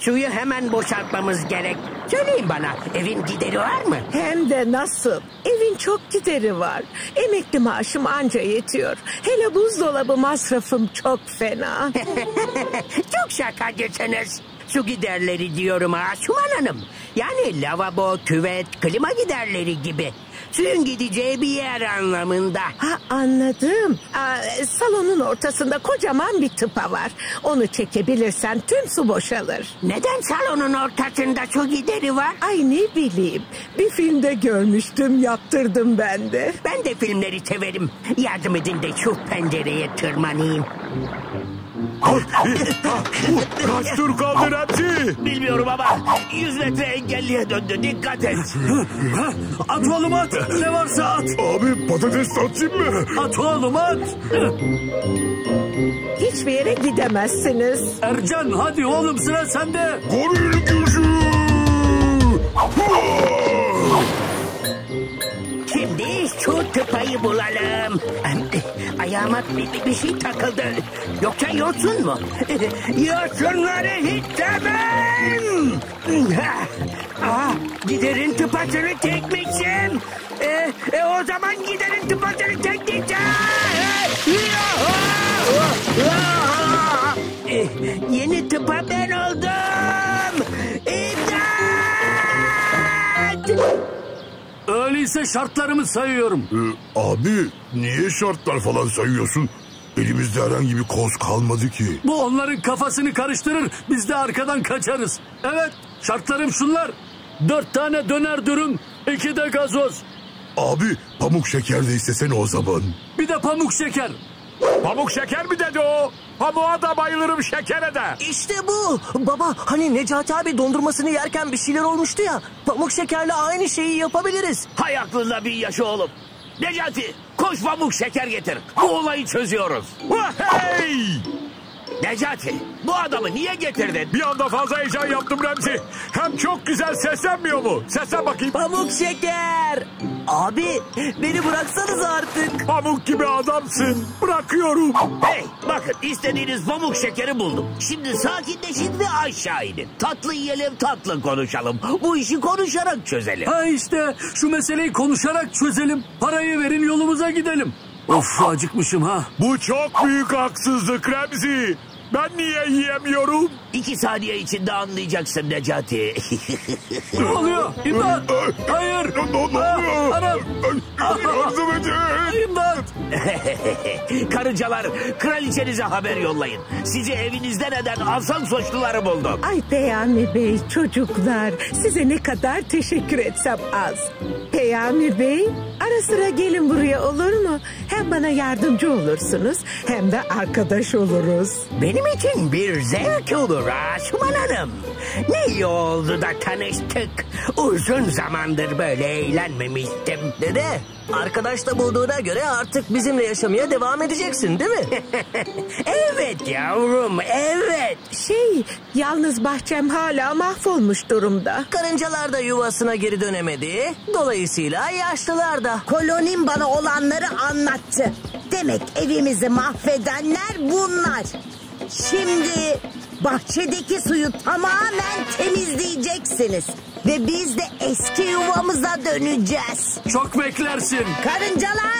Suyu hemen boşaltmamız gerek. Söyleyin bana evin gideri var mı? Hem de nasıl? Evin çok gideri var. Emekli maaşım anca yetiyor. Hele buzdolabı masrafım çok fena. [LAUGHS] çok şakacısınız. Su giderleri diyorum Asuman Hanım. Yani lavabo, küvet, klima giderleri gibi. Suyun gideceği bir yer anlamında. Ha anladım. Aa, salonun ortasında kocaman bir tıpa var. Onu çekebilirsen tüm su boşalır. Neden salonun ortasında su gideri var? Ay ne bileyim. Bir filmde görmüştüm yaptırdım ben de. Ben de filmleri severim. Yardım edin de şu pencereye tırmanayım. Kaç tur kaldı Remzi? Bilmiyorum ama 100 metre engelliye döndü. Dikkat et. at oğlum at. Ne varsa at. Abi patates satayım mı? At oğlum at. Hiçbir yere gidemezsiniz. Ercan hadi oğlum sıra sende. Koruyun gücü. Tıpayı bulalım. Ayağıma bir, bir şey takıldı. Yoksa yosun mu? [LAUGHS] Yosunları hiç sevmem. Ah, [LAUGHS] giderin tıpasını çekmişim. E, e, o zaman giderin tıpasını çekeceğim. [LAUGHS] E, yeni tıpa ben oldum. Öyleyse şartlarımı sayıyorum. Ee, abi niye şartlar falan sayıyorsun? Elimizde herhangi bir koz kalmadı ki. Bu onların kafasını karıştırır. Biz de arkadan kaçarız. Evet şartlarım şunlar. Dört tane döner dürüm, iki de gazoz. Abi pamuk şeker de istesene o zaman. Bir de pamuk şeker. Pamuk şeker mi dedi o? Pamuğa da bayılırım şekere de. İşte bu. Baba hani Necati abi dondurmasını yerken bir şeyler olmuştu ya. Pamuk şekerle aynı şeyi yapabiliriz. Hay aklında bir yaşı oğlum. Necati koş pamuk şeker getir. Bu olayı çözüyoruz. Hey! Necati bu adamı niye getirdin? Bir anda fazla heyecan yaptım Remzi. Hem çok güzel seslenmiyor mu? Seslen bakayım. Pamuk şeker. Abi beni bıraksanız artık. Pamuk gibi adamsın. Bırakıyorum. Hey bakın istediğiniz pamuk şekeri buldum. Şimdi sakinleşin ve aşağı inin. Tatlı yiyelim tatlı konuşalım. Bu işi konuşarak çözelim. Ha işte şu meseleyi konuşarak çözelim. Parayı verin yolumuza gidelim. Of acıkmışım ha. Bu çok büyük haksızlık Remzi. Ben niye yiyemiyorum? İki saniye içinde anlayacaksın Necati. [LAUGHS] Ne oluyor? İmdat! Hayır! Ne oluyor? Ah, Anam! Yardım edin. İmdat! [LAUGHS] Karıncalar kraliçenize haber yollayın. Sizi evinizden eden asıl suçluları buldum. Ay Peyami Bey çocuklar size ne kadar teşekkür etsem az. Peyami Bey, ara sıra gelin buraya olur mu? Hem bana yardımcı olursunuz hem de arkadaş oluruz. Benim için bir zevk olur Asuman Hanım. Ne iyi oldu da tanıştık. Uzun zamandır böyle eğlenmemiştim. Dede, arkadaş da bulduğuna göre artık bizimle yaşamaya devam edeceksin değil mi? [LAUGHS] evet yavrum, evet. Şey, yalnız bahçem hala mahvolmuş durumda. Karıncalar da yuvasına geri dönemedi. Dolayısıyla yaşlılar da. Kolonim bana olanları anlattı. Demek evimizi mahvedenler bunlar. Şimdi bahçedeki suyu tamamen temizleyeceksiniz. Ve biz de eski yuvamıza döneceğiz. Çok beklersin. Karıncalar!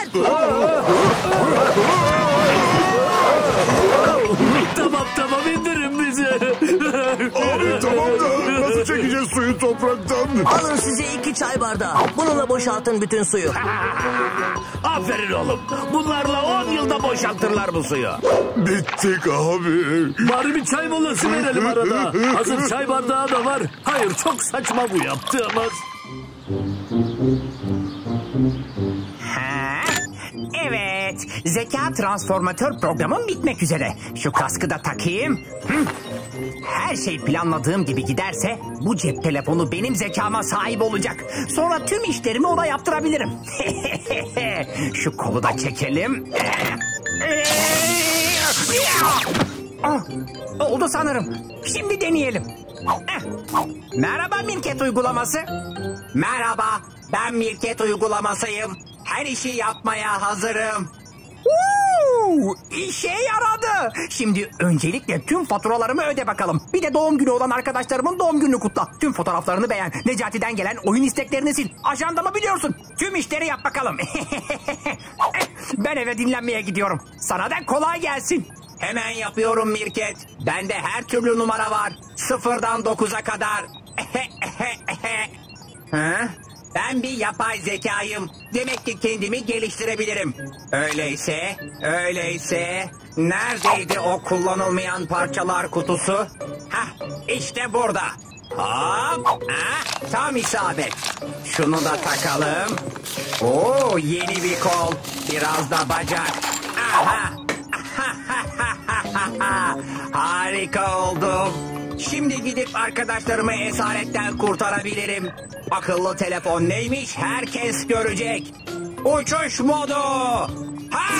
tamam tamam indirin bizi. Abi tamam da nasıl çekeceğiz suyu topraktan? Alın size iki çay bardağı. Bununla boşaltın bütün suyu. [LAUGHS] Aferin oğlum. Bunlarla 10 yılda boşaltırlar bu suyu. Bittik abi. Bari bir çay molası verelim arada. [LAUGHS] Hazır çay bardağı da var. Hayır çok saçma bu yaptığımız. Zeka transformatör programım bitmek üzere. Şu kaskı da takayım. Her şey planladığım gibi giderse bu cep telefonu benim zekama sahip olacak. Sonra tüm işlerimi ona yaptırabilirim. [LAUGHS] Şu kolu da çekelim. Ah, oldu sanırım. Şimdi deneyelim. Eh. Merhaba Mirket uygulaması. Merhaba, ben Mirket uygulamasıyım. Her işi yapmaya hazırım. Woo! İşe yaradı. Şimdi öncelikle tüm faturalarımı öde bakalım. Bir de doğum günü olan arkadaşlarımın doğum gününü kutla. Tüm fotoğraflarını beğen. Necati'den gelen oyun isteklerini sil. Ajandamı biliyorsun. Tüm işleri yap bakalım. [LAUGHS] ben eve dinlenmeye gidiyorum. Sana da kolay gelsin. Hemen yapıyorum Mirket. Bende her türlü numara var. Sıfırdan dokuza kadar. [LAUGHS] ha? Ben bir yapay zekayım. Demek ki kendimi geliştirebilirim. Öyleyse, öyleyse... Neredeydi o kullanılmayan parçalar kutusu? Hah, işte burada. Hop, ha, tam isabet. Şunu da takalım. Oo, yeni bir kol. Biraz da bacak. Aha. [LAUGHS] Harika oldum. Şimdi gidip arkadaşlarımı esaretten kurtarabilirim. Akıllı telefon neymiş herkes görecek. Uçuş modu. Ha!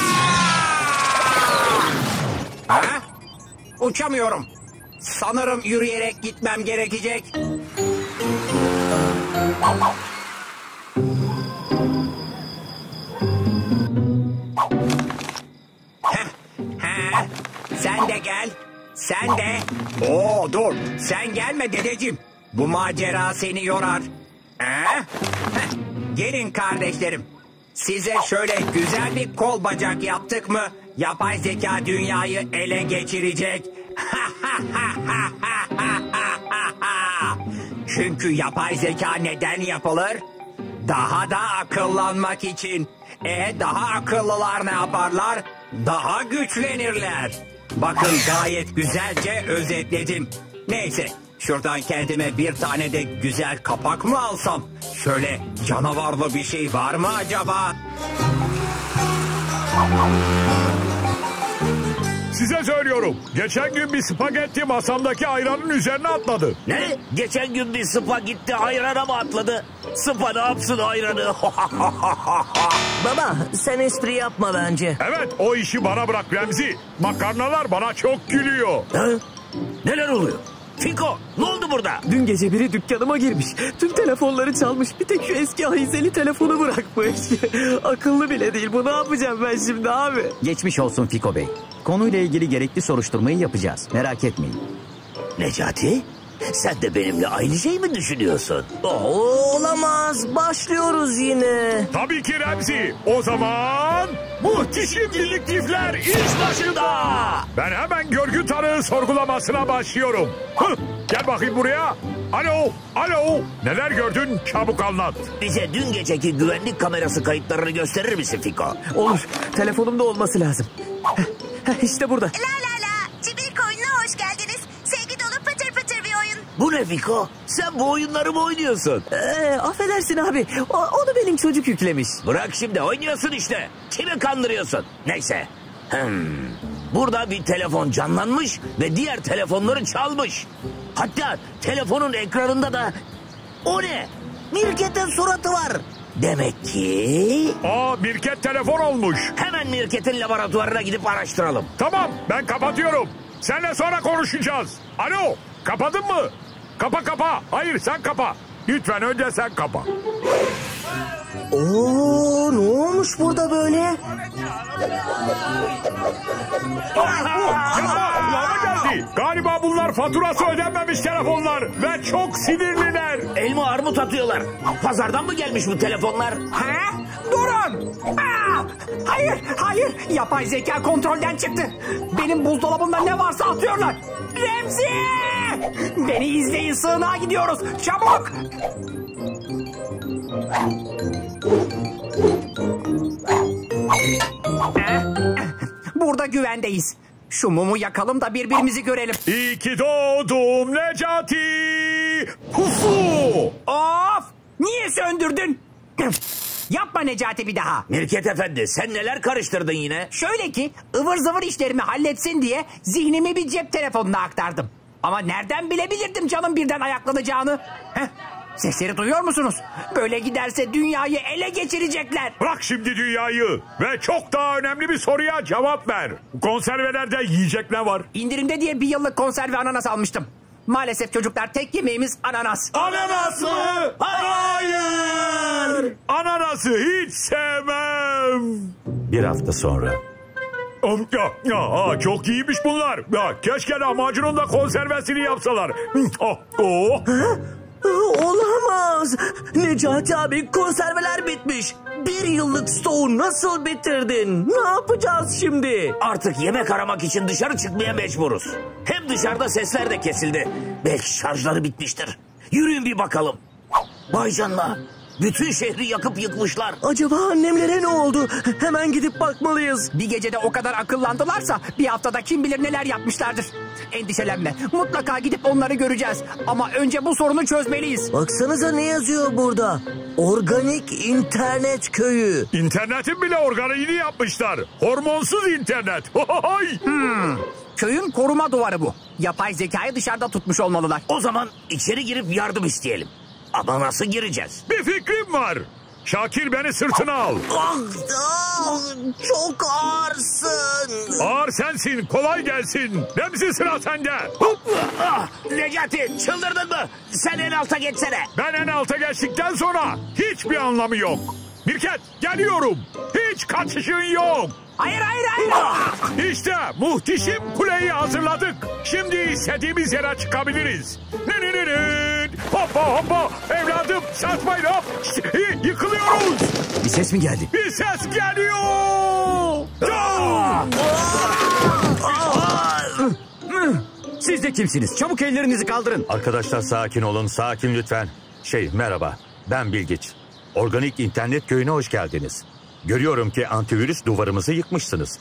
Ha? Uçamıyorum. Sanırım yürüyerek gitmem gerekecek. Sen de gel. Sen de. Oo dur. Sen gelme dedeciğim. Bu macera seni yorar. Heh, Gelin kardeşlerim. Size şöyle güzel bir kol bacak yaptık mı? Yapay zeka dünyayı ele geçirecek. [LAUGHS] Çünkü yapay zeka neden yapılır? Daha da akıllanmak için. E daha akıllılar ne yaparlar? Daha güçlenirler. Bakın gayet güzelce özetledim. Neyse şuradan kendime bir tane de güzel kapak mı alsam? Şöyle canavarlı bir şey var mı acaba? Size söylüyorum. Geçen gün bir spagetti masamdaki ayranın üzerine atladı. Ne? Geçen gün bir sıpa gitti ayrana mı atladı? Sıpa ne yapsın ayranı? [LAUGHS] Baba sen espri yapma bence. Evet o işi bana bırak Remzi. Makarnalar bana çok gülüyor. Neler oluyor? Fiko ne oldu burada? Dün gece biri dükkanıma girmiş. Tüm telefonları çalmış. Bir tek şu eski ahizeli telefonu bırakmış. [LAUGHS] Akıllı bile değil. Bu ne yapacağım ben şimdi abi? Geçmiş olsun Fiko Bey. Konuyla ilgili gerekli soruşturmayı yapacağız. Merak etmeyin. Necati? Sen de benimle aynı şeyi mi düşünüyorsun? Oo, olamaz. Başlıyoruz yine. Tabii ki Remzi. O zaman muhteşem dedektifler iş başında. Ben hemen görgü tanığı sorgulamasına başlıyorum. Hıh, gel bakayım buraya. Alo, alo. Neler gördün? Çabuk anlat. Bize dün geceki güvenlik kamerası kayıtlarını gösterir misin Fiko? Olur. Telefonumda olması lazım. işte burada. La la la. Cibil oyununa hoş geldiniz. Sevgi dolu pıtır pıtır bir oyun. Bu ne Fiko? Sen bu oyunları mı oynuyorsun? Ee, affedersin abi. O, onu benim çocuk yüklemiş. Bırak şimdi oynuyorsun işte. Kimi kandırıyorsun? Neyse. Hmm. Burada bir telefon canlanmış ve diğer telefonları çalmış. Hatta telefonun ekranında da o ne? Mirket'in suratı var. Demek ki... Aa Mirket telefon olmuş. Hemen Mirket'in laboratuvarına gidip araştıralım. Tamam ben kapatıyorum. Seninle sonra konuşacağız. Alo kapadın mı? Kapa kapa. Hayır sen kapa. Lütfen önce sen kapa. Oo, ne olmuş burada böyle? Kulağıma geldi. Galiba bunlar faturası ödenmemiş telefonlar ve çok sinirliler. Elma armut atıyorlar. Pazardan mı gelmiş bu telefonlar? Ha? Durun! Aa! Hayır, hayır. Yapay zeka kontrolden çıktı. Benim buzdolabımda ne varsa atıyorlar. Remzi! Beni izleyin, sığınağa gidiyoruz. Çabuk! Burada güvendeyiz. Şu mumu yakalım da birbirimizi görelim. İyi ki doğdum Necati. Pufu. Of! Niye söndürdün? Yapma Necati bir daha. Mirket Efendi sen neler karıştırdın yine? Şöyle ki ıvır zıvır işlerimi halletsin diye zihnimi bir cep telefonuna aktardım. Ama nereden bilebilirdim canım birden ayaklanacağını? Heh, sesleri duyuyor musunuz? Böyle giderse dünyayı ele geçirecekler. Bırak şimdi dünyayı ve çok daha önemli bir soruya cevap ver. Konservelerde yiyecek ne var? İndirimde diye bir yıllık konserve ananas almıştım. Maalesef çocuklar tek yemeğimiz ananas. Ananas mı? Hayır. Ananası hiç sevmem. Bir hafta sonra. Am- Ya, ya, aa, çok iyiymiş bunlar. Ya, keşke lahmacunun da konservesini yapsalar. Oh, oh. Olamaz. Necati abi konserveler bitmiş. Bir yıllık stoğu nasıl bitirdin? Ne yapacağız şimdi? Artık yemek aramak için dışarı çıkmaya mecburuz. Hem dışarıda sesler de kesildi. Belki şarjları bitmiştir. Yürüyün bir bakalım. Vay canına. Bütün şehri yakıp yıkmışlar. Acaba annemlere ne oldu? Hemen gidip bakmalıyız. Bir gecede o kadar akıllandılarsa bir haftada kim bilir neler yapmışlardır. Endişelenme. Mutlaka gidip onları göreceğiz. Ama önce bu sorunu çözmeliyiz. Baksanıza ne yazıyor burada? Organik internet köyü. İnternetin bile organiğini yapmışlar. Hormonsuz internet. [LAUGHS] Hmm. Köyün koruma duvarı bu. Yapay zekayı dışarıda tutmuş olmalılar. O zaman içeri girip yardım isteyelim. Ama nasıl gireceğiz? Bir fikrim var. Şakir beni sırtına al. Ah, ah, çok ağırsın. Ağır sensin kolay gelsin. Remzi sıra sende. Ah, Necati çıldırdın mı? Sen en alta geçsene. Ben en alta geçtikten sonra hiçbir anlamı yok. Mirket geliyorum. Hiç kaçışın yok. Hayır hayır hayır. İşte muhteşem kuleyi hazırladık. Şimdi istediğimiz yere çıkabiliriz. Ne ne ne ne. Hoppa hoppa. Evladım satmayın hop. Yıkılıyoruz. Bir ses mi geldi? Bir ses geliyor. Siz de kimsiniz? Çabuk ellerinizi kaldırın. Arkadaşlar sakin olun, sakin lütfen. Şey merhaba, ben Bilgiç. Organik internet köyüne hoş geldiniz. Görüyorum ki antivirüs duvarımızı yıkmışsınız.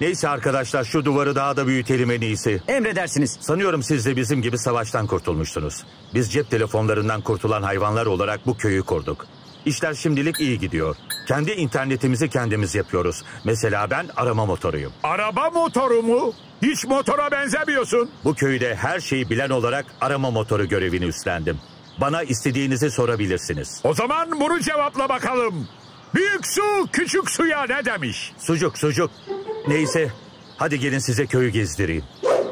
Neyse arkadaşlar şu duvarı daha da büyütelim en iyisi. Emredersiniz. Sanıyorum siz de bizim gibi savaştan kurtulmuştunuz. Biz cep telefonlarından kurtulan hayvanlar olarak bu köyü kurduk. İşler şimdilik iyi gidiyor. Kendi internetimizi kendimiz yapıyoruz. Mesela ben arama motoruyum. Araba motoru mu? Hiç motora benzemiyorsun. Bu köyde her şeyi bilen olarak arama motoru görevini üstlendim. Bana istediğinizi sorabilirsiniz. O zaman bunu cevapla bakalım. Büyük su küçük suya ne demiş? Sucuk sucuk. Neyse hadi gelin size köyü gezdireyim.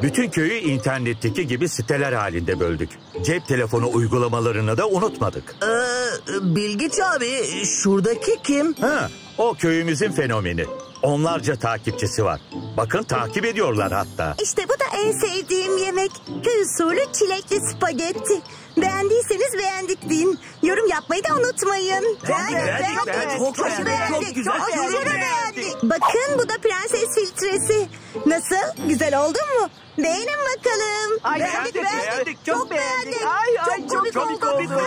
Bütün köyü internetteki gibi siteler halinde böldük. Cep telefonu uygulamalarını da unutmadık. Ee, Bilgiç abi şuradaki kim? Ha, o köyümüzün fenomeni. Onlarca takipçisi var. Bakın takip ediyorlar hatta. İşte bu da en sevdiğim yemek. Köy usulü çilekli spagetti. Beğendiyseniz beğendik deyin. Yorum yapmayı da unutmayın. Beğendik, beğendik, beğendik. Çok beğendik, çok güzel. Aşırı Çok beğendik. Bakın bu da prenses filtresi. Nasıl? Güzel oldu mu? Beğenin bakalım. Ay, beğendik, beğendik, çok beğendik. Ay, ay, çok komik oldu.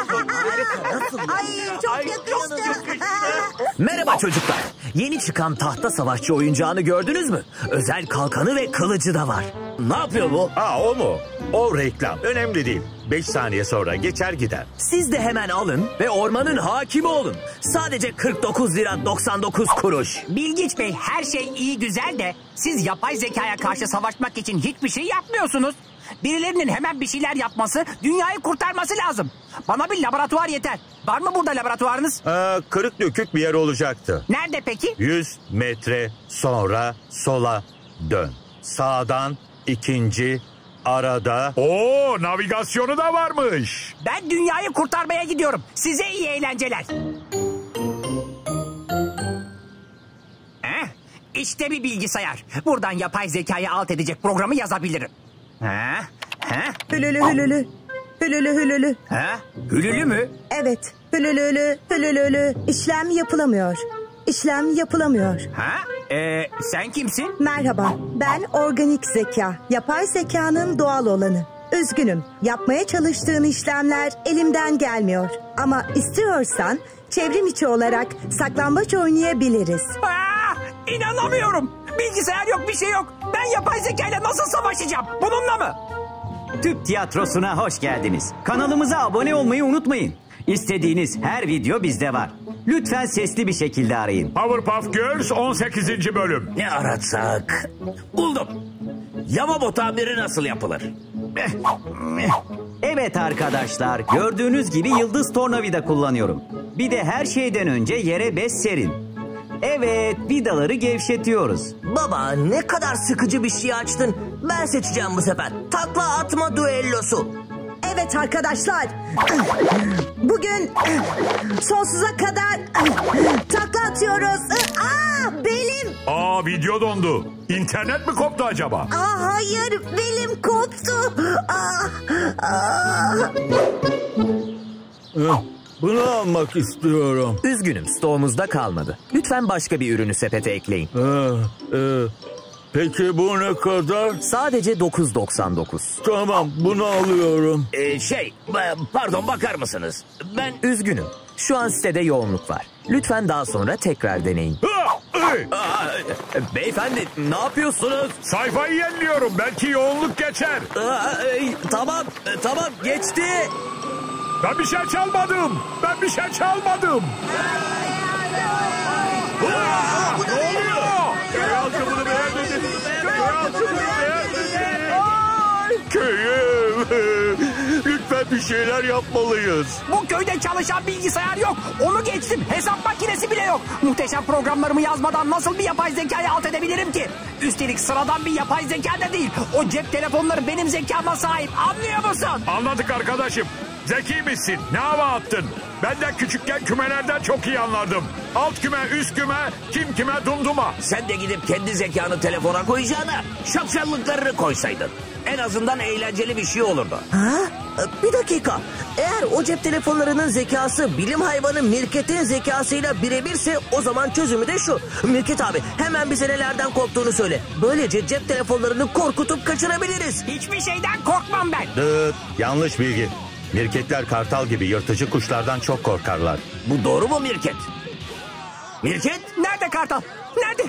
Ay çok yakıştı. Merhaba çocuklar. Yeni çıkan tahta savaşçı oyuncağını gördünüz mü? Özel kalkanı ve kılıcı da var. Ne yapıyor bu? Aa o mu? O reklam. Önemli değil. 5 saniye sonra geçer gider. Siz de hemen alın ve ormanın hakimi olun. Sadece 49 lira 99 kuruş. Bilgiç Bey her şey iyi güzel de siz yapay zekaya karşı savaşmak için hiçbir şey yapmıyorsunuz. Birilerinin hemen bir şeyler yapması, dünyayı kurtarması lazım. Bana bir laboratuvar yeter. Var mı burada laboratuvarınız? Aa, kırık dökük bir yer olacaktı. Nerede peki? 100 metre sonra sola dön. Sağdan ikinci arada. Oo navigasyonu da varmış. Ben dünyayı kurtarmaya gidiyorum. Size iyi eğlenceler. Heh, işte bir bilgisayar. Buradan yapay zekayı alt edecek programı yazabilirim. Ha? Ha? Hülülü hülülü. Hülülü hülülü. Ha? Hülülü mü? Evet. Hülülü hülülü. İşlem yapılamıyor. İşlem yapılamıyor. Ha? Ee, sen kimsin? Merhaba. Ben organik zeka. Yapay zekanın doğal olanı. Üzgünüm. Yapmaya çalıştığın işlemler elimden gelmiyor. Ama istiyorsan çevrim içi olarak saklambaç oynayabiliriz. Aa, inanamıyorum. Bilgisayar yok bir şey yok. Ben yapay zekayla nasıl savaşacağım? Bununla mı? Türk Tiyatrosu'na hoş geldiniz. Kanalımıza abone olmayı unutmayın. İstediğiniz her video bizde var. Lütfen sesli bir şekilde arayın. Powerpuff Girls 18. bölüm. Ne aratsak? Buldum. Yamamoto tamiri nasıl yapılır? Evet arkadaşlar, gördüğünüz gibi yıldız tornavida kullanıyorum. Bir de her şeyden önce yere bez serin. Evet, vidaları gevşetiyoruz. Baba ne kadar sıkıcı bir şey açtın. Ben seçeceğim bu sefer. Takla atma düellosu. Evet arkadaşlar. Bugün sonsuza kadar takla atıyoruz. Aa belim. Aa video dondu. İnternet mi koptu acaba? Aa hayır belim koptu. Aa, aa. Bunu almak istiyorum. Üzgünüm stoğumuzda kalmadı. Lütfen başka bir ürünü sepete ekleyin. Ee, e, peki bu ne kadar? Sadece 9.99. Tamam bunu alıyorum. Ee, şey e, pardon bakar mısınız? Ben Üzgünüm. Şu an sitede yoğunluk var. Lütfen daha sonra tekrar deneyin. Aa, beyefendi ne yapıyorsunuz? Sayfayı yeniliyorum. Belki yoğunluk geçer. Aa, e, tamam e, tamam geçti. Ben bir şey çalmadım. Ben bir şey çalmadım. Aa, ne oluyor? Köy halkı bunu beğenmedi. Köyüm. Lütfen bir şeyler yapmalıyız. Bu köyde çalışan bilgisayar yok. Onu geçtim. Hesap makinesi bile yok. Muhteşem programlarımı yazmadan nasıl bir yapay zekayı alt edebilirim ki? Üstelik sıradan bir yapay zeka da değil. O cep telefonları benim zekama sahip. Anlıyor musun? Anladık arkadaşım. Zeki misin? Ne hava attın? Ben de küçükken kümelerden çok iyi anlardım. Alt küme, üst küme, kim kime dumduma. sen de gidip kendi zekanı telefona koyacağına şapşallıklarını koysaydın. En azından eğlenceli bir şey olurdu. Ha? Bir dakika. Eğer o cep telefonlarının zekası bilim hayvanı Mirket'in zekasıyla birebirse o zaman çözümü de şu. Mirket abi hemen bize nelerden korktuğunu söyle. Böylece cep telefonlarını korkutup kaçırabiliriz. Hiçbir şeyden korkmam ben. Dıt, yanlış bilgi. Mirketler kartal gibi yırtıcı kuşlardan çok korkarlar. Bu doğru mu Mirket? Mirket? Nerede kartal? Nerede?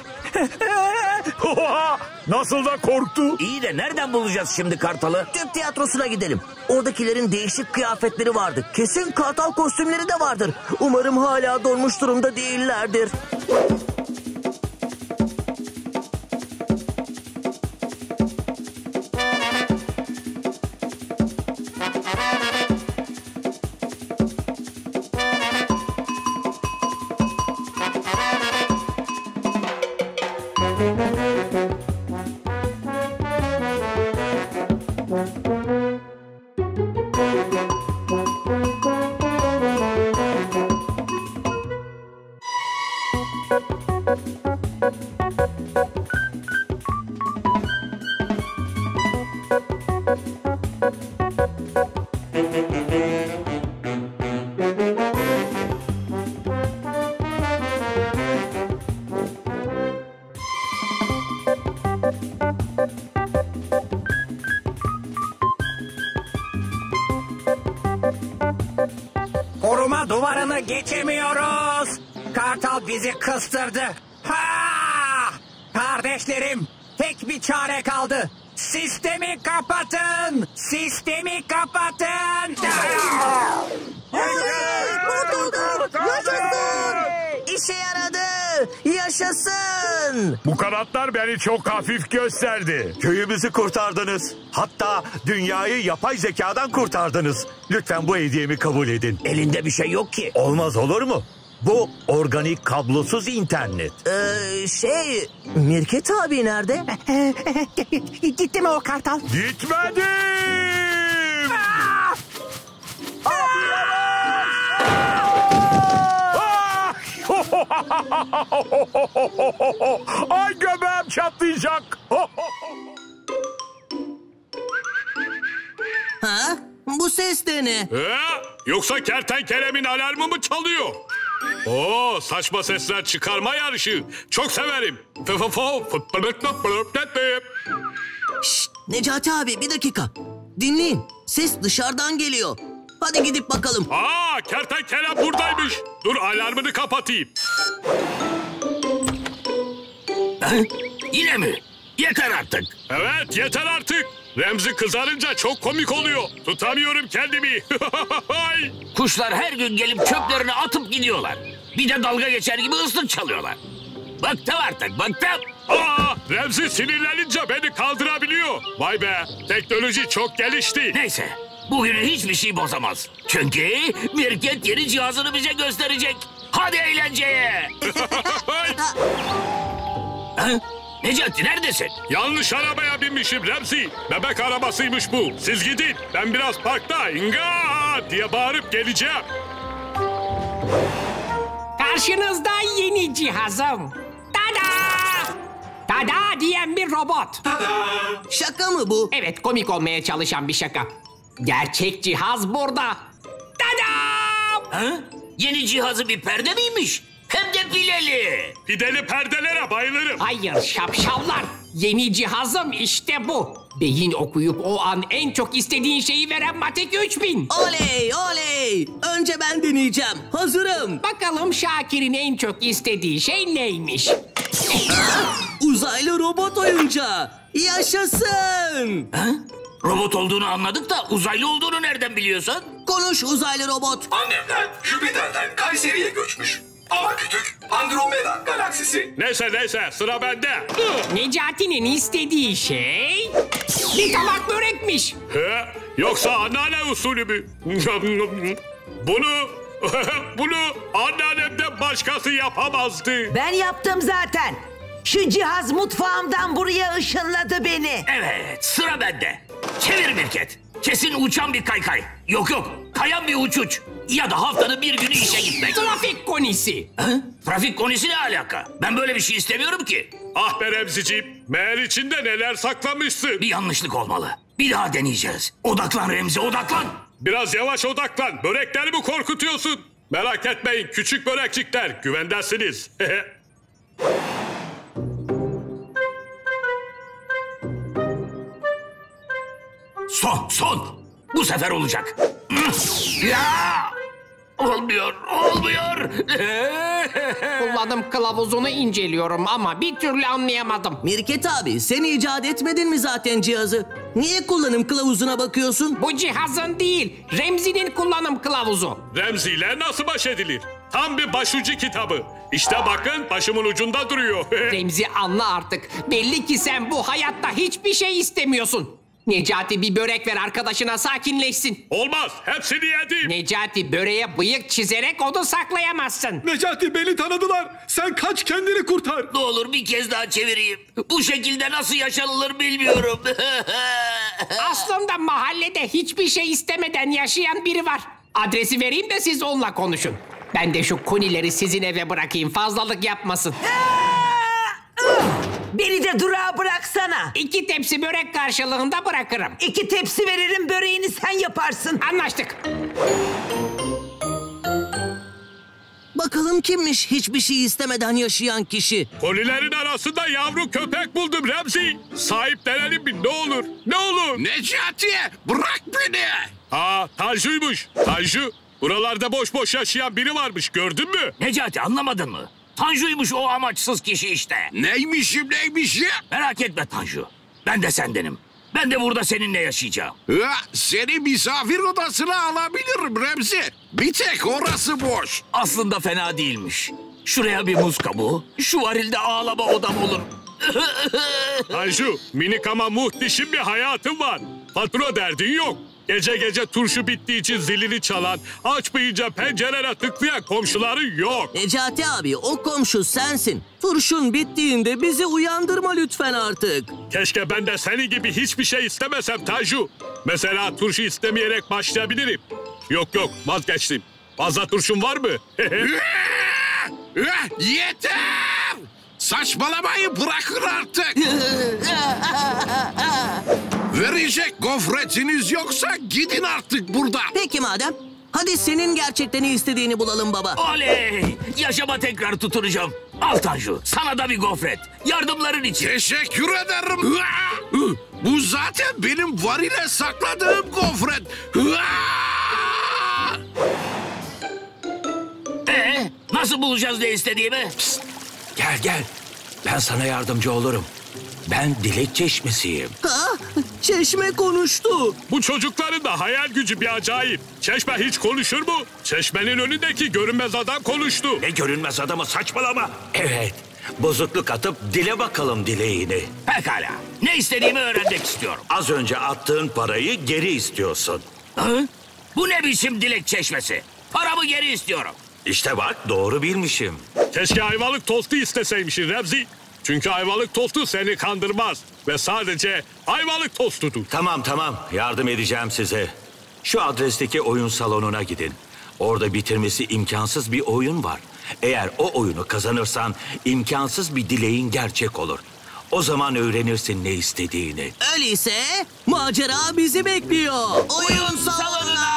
Nasıl da korktu. İyi de nereden bulacağız şimdi kartalı? Türk tiyatrosuna gidelim. Oradakilerin değişik kıyafetleri vardı. Kesin kartal kostümleri de vardır. Umarım hala donmuş durumda değillerdir. Bizi kıstırdı. Ha! Kardeşlerim, tek bir çare kaldı. Sistemi kapatın! Sistemi kapatın! Yaşasın! İşe yaradı! Yaşasın! Bu kanatlar beni çok hafif gösterdi. Köyümüzü kurtardınız. Hatta dünyayı yapay zekadan kurtardınız. Lütfen bu hediyemi kabul edin. Elinde bir şey yok ki. Olmaz olur mu? Bu organik kablosuz internet. Ee, şey, Mirket abi nerede? [LAUGHS] Gitti mi o kartal? Gitmedim! Ay göbeğim çatlayacak. Ha? Bu ses de ne? He? Yoksa kertenkelemin alarmı mı çalıyor? Oo, saçma sesler çıkarma yarışı. Çok severim. Şşt, Necati abi bir dakika. Dinleyin. Ses dışarıdan geliyor. Hadi gidip bakalım. Aa, kertenkele buradaymış. Dur alarmını kapatayım. Yine mi? Yeter artık. Evet yeter artık. Remzi kızarınca çok komik oluyor. Tutamıyorum kendimi. [LAUGHS] Kuşlar her gün gelip çöplerini atıp gidiyorlar. Bir de dalga geçer gibi ıslık çalıyorlar. Bıktım artık bıktım. Aa, Remzi sinirlenince beni kaldırabiliyor. Vay be teknoloji çok gelişti. Neyse bugünü hiçbir şey bozamaz. Çünkü Mirket yeni cihazını bize gösterecek. Hadi eğlenceye. [LAUGHS] [LAUGHS] ha? Necati neredesin? Yanlış arabaya binmişim Remzi. Bebek arabasıymış bu. Siz gidin. Ben biraz parkta inga diye bağırıp geleceğim. Karşınızda yeni cihazım. Tada! Tada diyen bir robot. Şaka mı bu? Evet komik olmaya çalışan bir şaka. Gerçek cihaz burada. Tada! Ha? Yeni cihazı bir perde miymiş? Hem de pileli. Pideli perdelere bayılırım. Hayır şapşallar. Yeni cihazım işte bu. Beyin okuyup o an en çok istediğin şeyi veren Matek 3000. Oley oley. Önce ben deneyeceğim. Hazırım. Bakalım Şakir'in en çok istediği şey neymiş? Uzaylı robot oyuncağı. Yaşasın. Ha? Robot olduğunu anladık da uzaylı olduğunu nereden biliyorsun? Konuş uzaylı robot. Annemden Jüpiter'den Kayseri'ye göçmüş. Ama küçük Andromeda galaksisi. Neyse neyse sıra bende. Necati'nin istediği şey bir tabak börekmiş. He? Yoksa anneanne usulü mü? Bunu [LAUGHS] bunu anneannemden başkası yapamazdı. Ben yaptım zaten. Şu cihaz mutfağımdan buraya ışınladı beni. Evet sıra bende. Çevir Mirket. Kesin uçan bir kaykay. Yok yok kayan bir uçuç. Ya da haftanın bir günü işe gitmek. Trafik konisi. Ha? Trafik konisi ne alaka? Ben böyle bir şey istemiyorum ki. Ah be Remziciğim. Meğer içinde neler saklamışsın. Bir yanlışlık olmalı. Bir daha deneyeceğiz. Odaklan Remzi odaklan. Biraz yavaş odaklan. Börekleri mi korkutuyorsun? Merak etmeyin küçük börekçikler. Güvendesiniz. [LAUGHS] Son son. Bu sefer olacak. Ya! Olmuyor, olmuyor. [LAUGHS] Kullanım kılavuzunu inceliyorum ama bir türlü anlayamadım. Mirket abi sen icat etmedin mi zaten cihazı? Niye kullanım kılavuzuna bakıyorsun? Bu cihazın değil, Remzi'nin kullanım kılavuzu. Remzi ile nasıl baş edilir? Tam bir başucu kitabı. İşte bakın başımın ucunda duruyor. [LAUGHS] Remzi anla artık. Belli ki sen bu hayatta hiçbir şey istemiyorsun. Necati bir börek ver arkadaşına sakinleşsin. Olmaz hepsini yedim. Necati böreğe bıyık çizerek onu saklayamazsın. Necati beni tanıdılar. Sen kaç kendini kurtar. Ne olur bir kez daha çevireyim. Bu şekilde nasıl yaşanılır bilmiyorum. [LAUGHS] Aslında mahallede hiçbir şey istemeden yaşayan biri var. Adresi vereyim de siz onunla konuşun. Ben de şu konileri sizin eve bırakayım fazlalık yapmasın. Beni de durağa bıraksana. İki tepsi börek karşılığında bırakırım. İki tepsi veririm böreğini sen yaparsın. Anlaştık. Bakalım kimmiş hiçbir şey istemeden yaşayan kişi? Kolilerin arasında yavru köpek buldum Remzi. Sahiplenelim mi ne olur? Ne olur? Necati bırak beni. Aa Tanju'ymuş. Tanju buralarda boş boş yaşayan biri varmış gördün mü? Necati anlamadın mı? Tanju'ymuş o amaçsız kişi işte. Neymişim neymişim? Merak etme Tanju. Ben de sendenim. Ben de burada seninle yaşayacağım. Ha, Seni misafir odasına alabilirim Remzi. Bir tek orası boş. Aslında fena değilmiş. Şuraya bir muz kabuğu, şu varilde ağlama odam olur. [LAUGHS] Tanju, minik ama muhteşem bir hayatın var. Fatura derdin yok. Gece gece turşu bittiği için zilini çalan, açmayınca pencerene tıklayan komşuların yok. Necati abi o komşu sensin. Turşun bittiğinde bizi uyandırma lütfen artık. Keşke ben de senin gibi hiçbir şey istemesem Tanju. Mesela turşu istemeyerek başlayabilirim. Yok yok vazgeçtim. Fazla turşun var mı? [LAUGHS] Yeter! Saçmalamayı bırakın artık. [LAUGHS] Verecek gofretiniz yoksa gidin artık buradan. Peki madem. Hadi senin gerçekten istediğini bulalım baba. Oley! Yaşama tekrar tutunacağım. Al Tanju, sana da bir gofret. Yardımların için. Teşekkür ederim. Bu zaten benim varile sakladığım gofret. Ee, nasıl bulacağız ne istediğimi? Gel gel. Ben sana yardımcı olurum. Ben dilek çeşmesiyim. Ha, çeşme konuştu. Bu çocukların da hayal gücü bir acayip. Çeşme hiç konuşur mu? Çeşmenin önündeki görünmez adam konuştu. Ne görünmez adamı saçmalama. Evet. Bozukluk atıp dile bakalım dileğini. Pekala. Ne istediğimi öğrenmek istiyorum. Az önce attığın parayı geri istiyorsun. Hı? Bu ne biçim dilek çeşmesi? Paramı geri istiyorum. İşte bak doğru bilmişim. Keşke ayvalık tostu isteseymişsin Remzi. Çünkü ayvalık tostu seni kandırmaz. Ve sadece ayvalık tostudur. Tamam tamam yardım edeceğim size. Şu adresteki oyun salonuna gidin. Orada bitirmesi imkansız bir oyun var. Eğer o oyunu kazanırsan imkansız bir dileğin gerçek olur. O zaman öğrenirsin ne istediğini. Öyleyse macera bizi bekliyor. Oyun salonuna.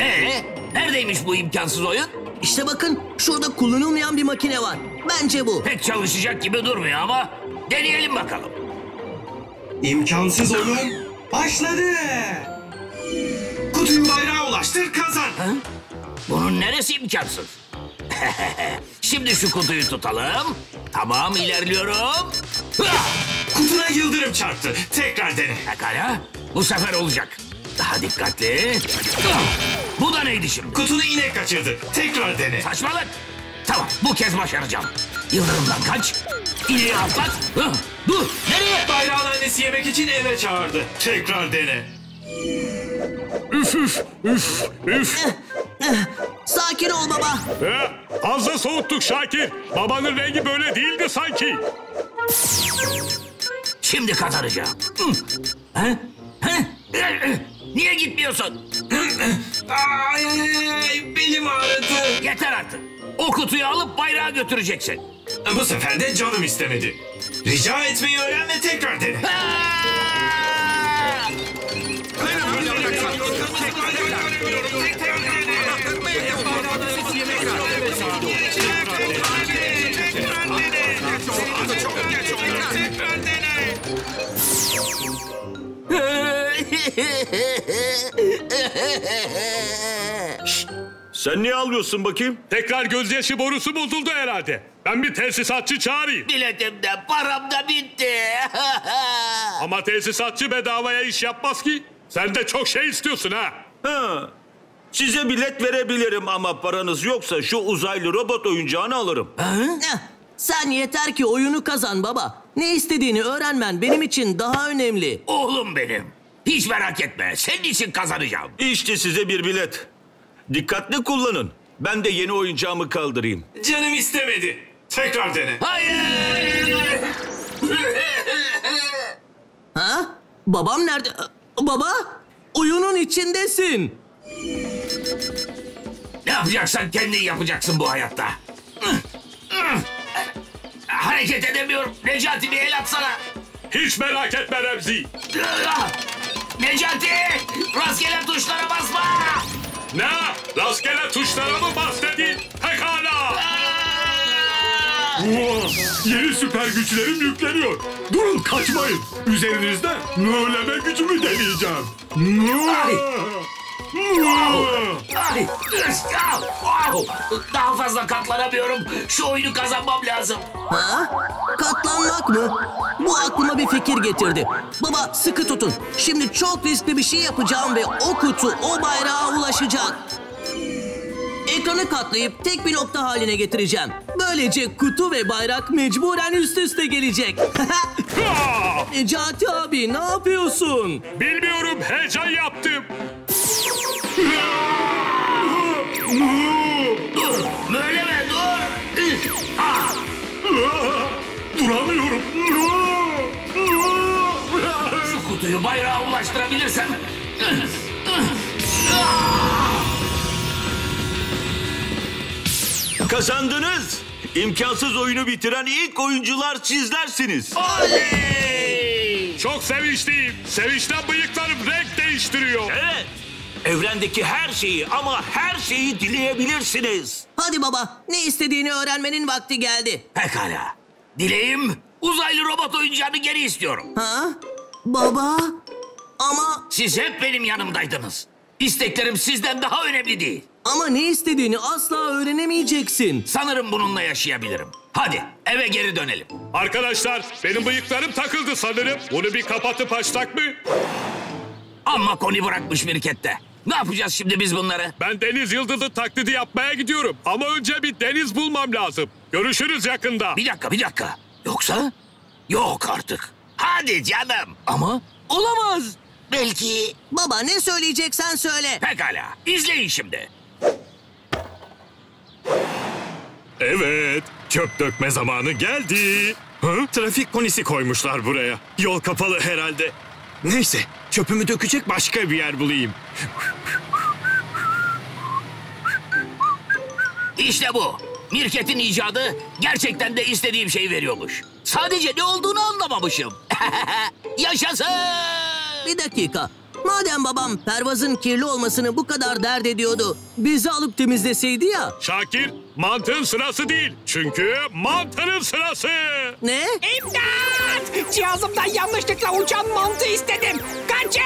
Ee, neredeymiş bu imkansız oyun? İşte bakın şurada kullanılmayan bir makine var. Bence bu. Pek çalışacak gibi durmuyor ama deneyelim bakalım. İmkansız oyun başladı. Kutuyu bayrağa ulaştır kazan. Bunun neresi imkansız? [LAUGHS] Şimdi şu kutuyu tutalım. Tamam ilerliyorum. Kutuna yıldırım çarptı. Tekrar dene. Pekala. Bu sefer olacak. Daha dikkatli. Bu da neydi şimdi? Kutunu inek kaçırdı. Tekrar dene. Saçmalık. Tamam bu kez başaracağım. Yıldırımdan kaç. İleri atlat. Dur. Nereye? Bayrağın annesi yemek için eve çağırdı. Tekrar dene. Üf üf üf üf. Sakin ol baba. He, fazla soğuttuk Şakir. Babanın rengi böyle değildi sanki. Şimdi kazanacağım. Hı. Ha? Ha? Niye gitmiyorsun? Ay belim ağrıdı. Yeter artık. O kutuyu alıp bayrağa götüreceksin. Bu sefer de canım istemedi. Rica etmeyi öğren ve tekrar dene. [LAUGHS] Sen niye ağlıyorsun bakayım? Tekrar gözyaşı borusu bozuldu herhalde. Ben bir tesisatçı çağırayım. Biletim de param da bitti. [LAUGHS] Ama tesisatçı bedavaya iş yapmaz ki. Sen de çok şey istiyorsun ha. Ha. Size bilet verebilirim ama paranız yoksa şu uzaylı robot oyuncağını alırım. Sen yeter ki oyunu kazan baba. Ne istediğini öğrenmen benim için daha önemli. Oğlum benim. Hiç merak etme. Senin için kazanacağım. İşte size bir bilet. Dikkatli kullanın. Ben de yeni oyuncağımı kaldırayım. Canım istemedi. Tekrar dene. Hayır. Ha? Babam nerede? Baba? Oyunun içindesin. Ne yapacaksan kendin yapacaksın bu hayatta. Hareket edemiyorum. Necati bir el atsana. Hiç merak etme Remzi. Necati! Rastgele tuşlara basma! Ne? Rastgele tuşlara mı bas dedin? Pekala. Oo, yeni süper güçlerim yükleniyor. Durun kaçmayın. Üzerinizde nöleme gücümü deneyeceğim. Ay, Daha fazla katlanamıyorum. Şu oyunu kazanmam lazım. Ha? Katlanmak mı? Bu aklıma bir fikir getirdi. Baba sıkı tutun. Şimdi çok riskli bir şey yapacağım ve o kutu o bayrağa ulaşacak. Ekranı katlayıp tek bir nokta haline getireceğim. Böylece kutu ve bayrak mecburen üst üste gelecek. [LAUGHS] [LAUGHS] Necati abi ne yapıyorsun? Bilmiyorum heyecan yaptım. Dur, böyle mi? Dur. Ah. Duramıyorum. Şu kutuyu bayrağa ulaştırabilirsem... Kazandınız. İmkansız oyunu bitiren ilk oyuncular sizlersiniz. Çok sevinçliyim. Sevinçten bıyıklarım renk değiştiriyor. Evet. Evrendeki her şeyi ama her şeyi dileyebilirsiniz. Hadi baba ne istediğini öğrenmenin vakti geldi. Pekala. Dileğim uzaylı robot oyuncağını geri istiyorum. Ha? Baba ama... Siz hep benim yanımdaydınız. İsteklerim sizden daha önemli değil. Ama ne istediğini asla öğrenemeyeceksin. Sanırım bununla yaşayabilirim. Hadi eve geri dönelim. Arkadaşlar benim bıyıklarım takıldı sanırım. Bunu bir kapatıp açsak mı? Amma koni bırakmış mirkette. Ne yapacağız şimdi biz bunları? Ben deniz yıldızı taklidi yapmaya gidiyorum. Ama önce bir deniz bulmam lazım. Görüşürüz yakında. Bir dakika bir dakika. Yoksa? Yok artık. Hadi canım. Ama olamaz. Belki... Baba ne söyleyeceksen söyle. Pekala. İzleyin şimdi. Evet, çöp dökme zamanı geldi. Hı? Trafik konisi koymuşlar buraya. Yol kapalı herhalde. Neyse, çöpümü dökecek başka bir yer bulayım. İşte bu. Mirket'in icadı gerçekten de istediğim şeyi veriyormuş. Sadece ne olduğunu anlamamışım. [LAUGHS] Yaşasın! Bir dakika. Madem babam pervazın kirli olmasını bu kadar dert ediyordu, bizi alıp temizleseydi ya. Şakir, mantığın sırası değil. Çünkü mantının sırası. Ne? İmdat! Cihazımdan yanlışlıkla uçan mantı istedim. Kaçın!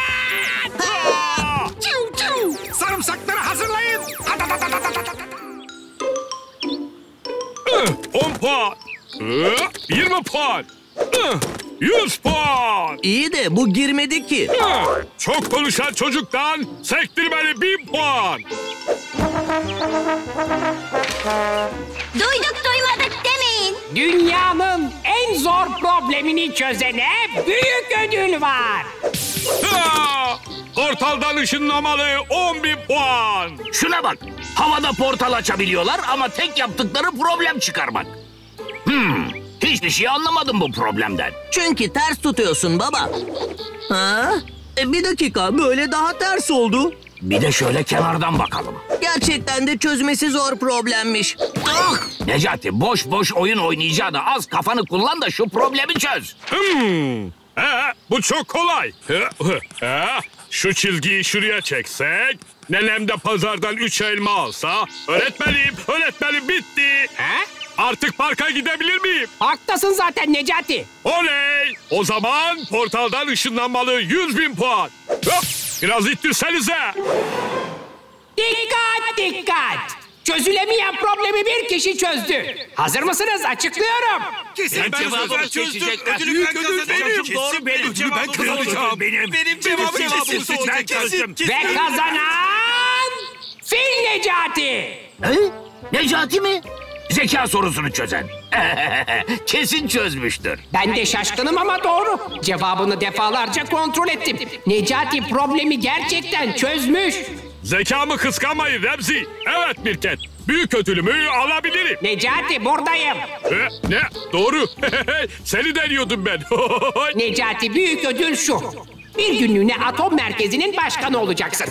Çiu çiu! Sarımsakları hazırlayın. 10 puan. Hı, 20 puan. Hı, 100 puan. İyi de bu girmedi ki. Hı, Çok konuşan çocuktan sektirmeli 1000 puan. Duyduk duymadık demeyin. Dünyanın en zor problemini çözene büyük ödül var. Ha, Portaldan ışınlamalı 10 bin puan. Şuna bak. Havada portal açabiliyorlar ama tek yaptıkları problem çıkarmak. Hmm, hiçbir şey anlamadım bu problemden. Çünkü ters tutuyorsun baba. Ha? E, bir dakika böyle daha ters oldu. Bir de şöyle kenardan bakalım. Gerçekten de çözmesi zor problemmiş. Ah! Necati boş boş oyun oynayacağına az kafanı kullan da şu problemi çöz. Hmm. He, bu çok kolay. He, he. Şu çizgiyi şuraya çeksek, nenem de pazardan üç elma alsa, öğretmenim, öğretmenim bitti. He? Artık parka gidebilir miyim? Parktasın zaten Necati. Oley! O zaman portaldan ışınlanmalı 100 bin puan. Hop! Biraz ittirsenize. Dikkat dikkat! Çözülemeyen problemi bir kişi çözdü. Hazır mısınız? Açıklıyorum. Kesin ben cevabını çözdüm. Ödülü ben kazanacağım. Doğru benim. Ödülü ben kazanacağım. Benim. Benim cevabım kesin. Ben çözdüm. Ve kazanan Fil Necati. He? Necati mi? Zeka sorusunu çözen. [LAUGHS] Kesin çözmüştür. Ben de şaşkınım ama doğru. Cevabını defalarca kontrol ettim. Necati problemi gerçekten çözmüş. Zekamı kıskanmayın Remzi. Evet Mirket. Büyük ödülümü alabilirim. Necati buradayım. E, ne? Doğru. [LAUGHS] Seni deniyordum ben. [LAUGHS] Necati büyük ödül şu. Bir günlüğüne atom merkezinin başkanı olacaksın.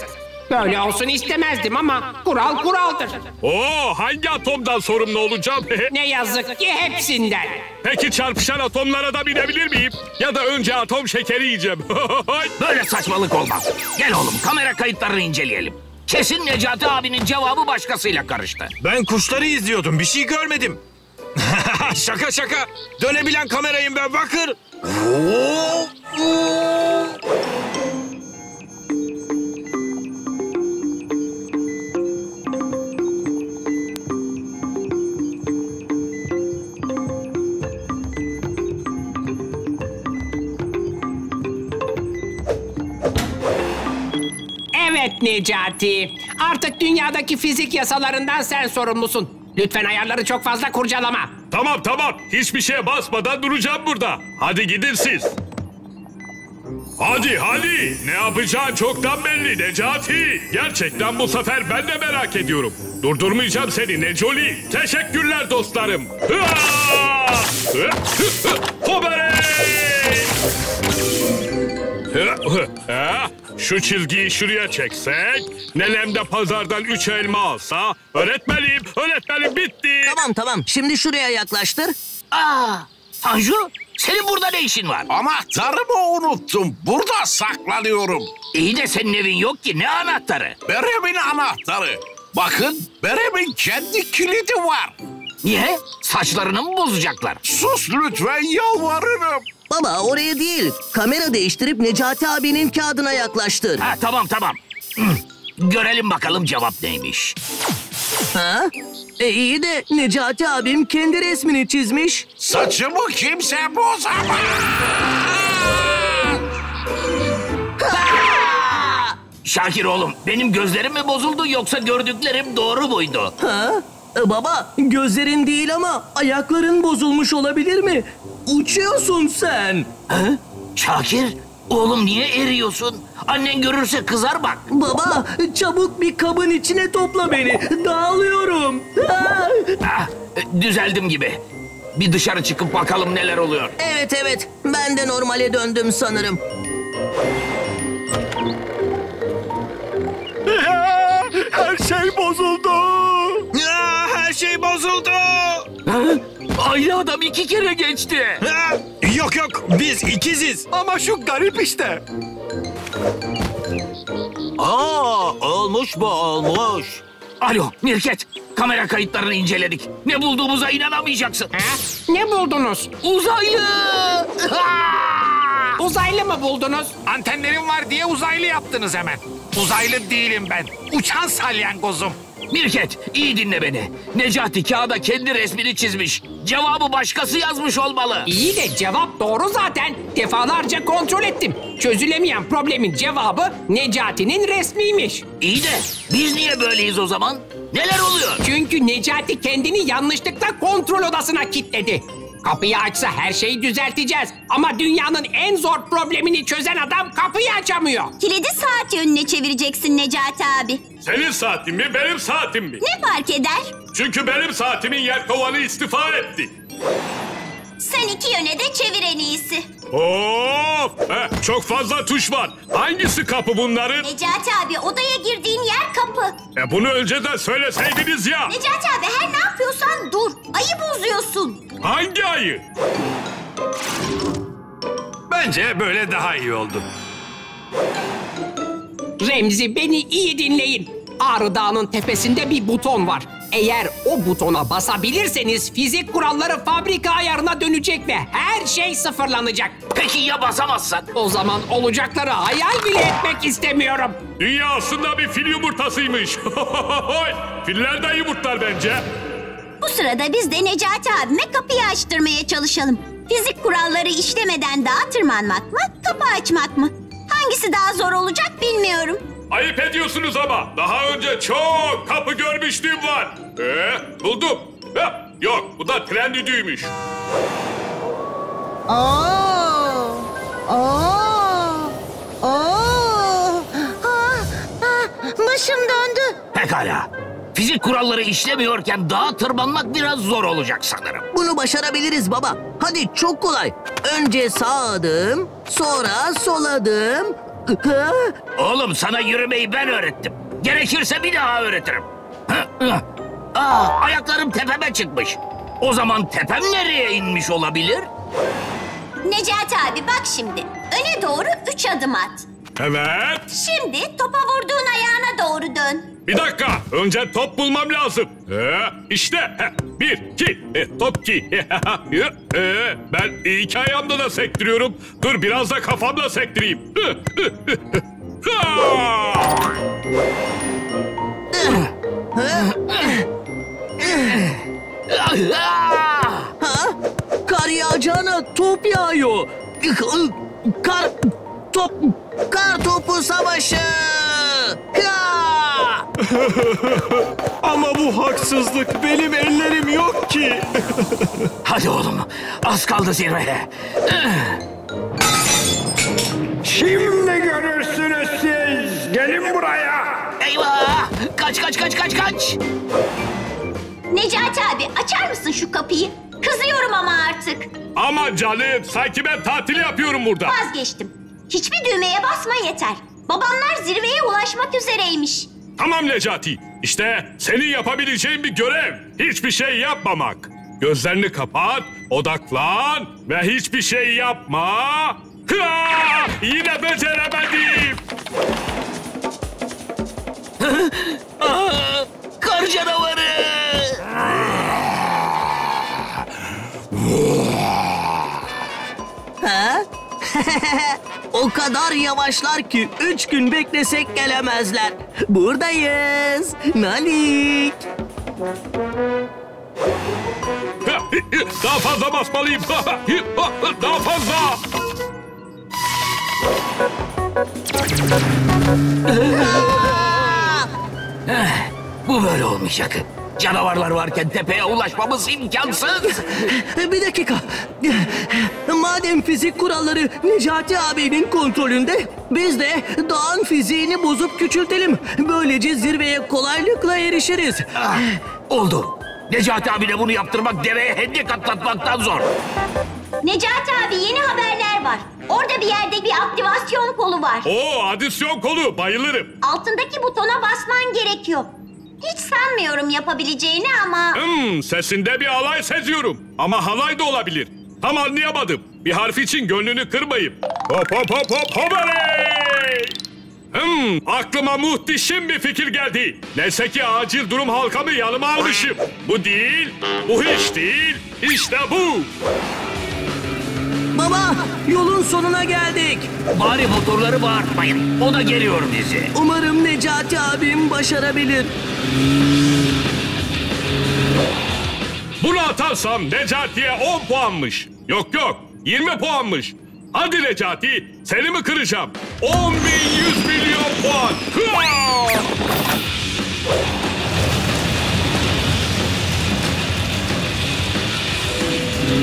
Böyle olsun istemezdim ama kural kuraldır. Oo, hangi atomdan sorumlu olacağım? [LAUGHS] Ne yazık ki hepsinden. Peki çarpışan atomlara da binebilir miyim? Ya da önce atom şekeri yiyeceğim. [LAUGHS] Böyle saçmalık olmaz. Gel oğlum kamera kayıtlarını inceleyelim. Kesin Necati abinin cevabı başkasıyla karıştı. Ben kuşları izliyordum. Bir şey görmedim. [LAUGHS] şaka şaka. Dönebilen kamerayım ben bakır. Evet Necati. Artık dünyadaki fizik yasalarından sen sorumlusun. Lütfen ayarları çok fazla kurcalama. Tamam tamam. Hiçbir şeye basmadan duracağım burada. Hadi gidin siz. Hadi hadi. Ne yapacağın çoktan belli Necati. Gerçekten bu sefer ben de merak ediyorum. Durdurmayacağım seni Necoli. Teşekkürler dostlarım. Hıa! Şu çizgiyi şuraya çeksek, nenem de pazardan üç elma alsa, öğretmenim, öğretmenim bitti. Tamam tamam şimdi şuraya yaklaştır. Aa, Tanju senin burada ne işin var? Anahtarımı unuttum. Burada saklanıyorum. İyi de senin evin yok ki ne anahtarı? Berem'in anahtarı. Bakın Berem'in kendi kilidi var. Niye? Saçlarını mı bozacaklar? Sus lütfen yalvarırım. Baba oraya değil. Kamera değiştirip Necati abinin kağıdına yaklaştır. Ha tamam tamam. Görelim bakalım cevap neymiş. Ha? E iyi de Necati abim kendi resmini çizmiş. Saçımı kimse bozamaz. Şakir oğlum benim gözlerim mi bozuldu yoksa gördüklerim doğru muydu? Ha? E, baba gözlerin değil ama ayakların bozulmuş olabilir mi? Uçuyorsun sen. Ha? Şakir oğlum niye eriyorsun? Annen görürse kızar bak. Baba çabuk bir kabın içine topla beni. Dağılıyorum. Ha! Ah, düzeldim gibi. Bir dışarı çıkıp bakalım neler oluyor. Evet evet ben de normale döndüm sanırım. Her şey bozuldu. Ya, her şey bozuldu. Ha? Aynı adam iki kere geçti. Ha, yok yok biz ikiziz. Ama şu garip işte. Aa, olmuş bu olmuş. Alo Mirket, kamera kayıtlarını inceledik. Ne bulduğumuza inanamayacaksın. Ne buldunuz? Uzaylı! Uzaylı mı buldunuz? Antenlerim var diye uzaylı yaptınız hemen. Uzaylı değilim ben. Uçan salyangozum. Mirket, iyi dinle beni. Necati kağıda kendi resmini çizmiş. Cevabı başkası yazmış olmalı. İyi de cevap doğru zaten. Defalarca kontrol ettim. Çözülemeyen problemin cevabı Necati'nin resmiymiş. İyi de biz niye böyleyiz o zaman? Neler oluyor? Çünkü Necati kendini yanlışlıkla kontrol odasına kilitledi. Kapıyı açsa her şeyi düzelteceğiz. Ama dünyanın en zor problemini çözen adam kapıyı açamıyor. Kilidi saat yönüne çevireceksin Necati abi. Senin saatin mi, benim saatim mi? Ne fark eder? Çünkü benim saatimin yer kovanı istifa etti. Sen iki yöne de çevir en iyisi. Of! Heh, çok fazla tuş var. Hangisi kapı bunların? Necati abi odaya girdiğin yer kapı. E bunu önceden söyleseydiniz ya. Necati abi her ne yapıyorsan dur. Ayı bozuyorsun. Hangi ayı? Bence böyle daha iyi oldu. Remzi beni iyi dinleyin. Ağrı Dağı'nın tepesinde bir buton var. Eğer o butona basabilirseniz fizik kuralları fabrika ayarına dönecek ve her şey sıfırlanacak. Peki ya basamazsak? O zaman olacakları hayal bile etmek istemiyorum. Dünya aslında bir fil yumurtasıymış. [LAUGHS] Filler de yumurtlar bence. Bu sırada biz de Necati abime kapıyı açtırmaya çalışalım. Fizik kuralları işlemeden dağa tırmanmak mı, kapı açmak mı? Hangisi daha zor olacak bilmiyorum. Ayıp ediyorsunuz ama. Daha önce çok kapı görmüşlüğüm var. Ee, buldum. Heh, yok bu da tren düdüğüymüş. Oo. Oo. Oo. Ah, ah, başım döndü. Pekala. Fizik kuralları işlemiyorken dağa tırmanmak biraz zor olacak sanırım. Bunu başarabiliriz baba. Hadi çok kolay. Önce sağ adım, sonra sol adım. Oğlum sana yürümeyi ben öğrettim. Gerekirse bir daha öğretirim. Aa, ayaklarım tepeme çıkmış. O zaman tepem nereye inmiş olabilir? Necati abi bak şimdi. Öne doğru üç adım at. Evet. Şimdi topa vurduğun ayağına doğru dön. Bir dakika. Önce top bulmam lazım. Ee, işte. Bir, iki. E, top ki. ee, ben iki ayağımda da sektiriyorum. Dur biraz da kafamla sektireyim. Ha? Kar yağacağına top yağıyor. Kar top kar topu savaşı. Ha! [LAUGHS] Ama bu haksızlık. Benim ellerim yok ki. [LAUGHS] Hadi oğlum. Az kaldı zirveye. Şimdi görürsünüz siz. Gelin buraya. Eyvah! Kaç kaç kaç kaç kaç! Necati abi açar mısın şu kapıyı? Kızıyorum ama artık. Ama canım sanki ben tatil yapıyorum burada. Vazgeçtim. Hiçbir düğmeye basma yeter. Babamlar zirveye ulaşmak üzereymiş. Tamam Necati. İşte senin yapabileceğin bir görev. Hiçbir şey yapmamak. Gözlerini kapat, odaklan ve hiçbir şey yapma. Ha! Yine beceremedim. Aa, [LAUGHS] kar canavarı. ha? [LAUGHS] o kadar yavaşlar ki üç gün beklesek gelemezler. Buradayız. Nalik. [LAUGHS] Daha fazla basmalıyım. [LAUGHS] Daha fazla. Eh, Bu böyle olmayacak. Canavarlar varken tepeye ulaşmamız imkansız. [LAUGHS] Bir dakika. Madem fizik kuralları Necati abinin kontrolünde, biz de dağın fiziğini bozup küçültelim. Böylece zirveye kolaylıkla erişiriz. Ah, oldu. Necati abine bunu yaptırmak deveye hendek atlatmaktan zor. Necati abi yeni haberler var. Orada bir yerde bir aktivasyon kolu var. Oo adisyon kolu bayılırım. Altındaki butona basman gerekiyor. Hiç sanmıyorum yapabileceğini ama... Hmm, sesinde bir alay seziyorum. Ama halay da olabilir. Tam anlayamadım. Bir harf için gönlünü kırmayayım. Hop hop hop hop hoparey! Hmm, aklıma muhteşem bir fikir geldi. Neyse ki acil durum halkamı yanıma almışım. Bu değil, bu hiç değil, işte bu. Baba, yolun sonuna geldik. Bari motorları bağırtmayın. O da geliyor bizi. Umarım Necati abim başarabilir. Bunu atarsam Necati'ye 10 puanmış. Yok yok 20 puanmış. Hadi Necati seni mi kıracağım? 10 bin 100 milyon puan. Hıa!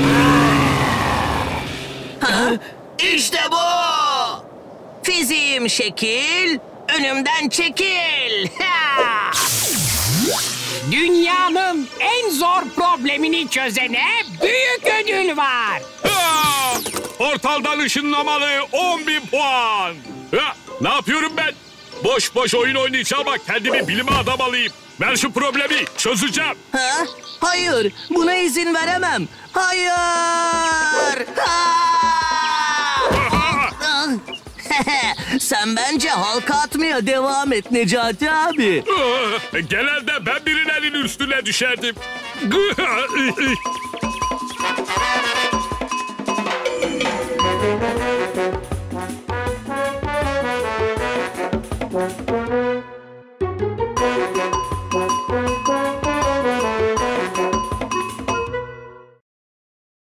Ha? İşte bu. Fiziğim şekil, önümden çekil. Ha! [LAUGHS] Dünyanın en zor problemini çözene büyük ödül var. Hıa! Portaldan ışınlamalı 10 bin puan. Hıa! Ne yapıyorum ben? Boş boş oyun oynayacağım ama kendimi bilime adamalıyım. Ben şu problemi çözeceğim. Ha? Hayır, buna izin veremem. Hayır! [LAUGHS] Sen bence halka atmaya devam et Necati abi. [LAUGHS] Genelde ben birinin elinin üstüne düşerdim.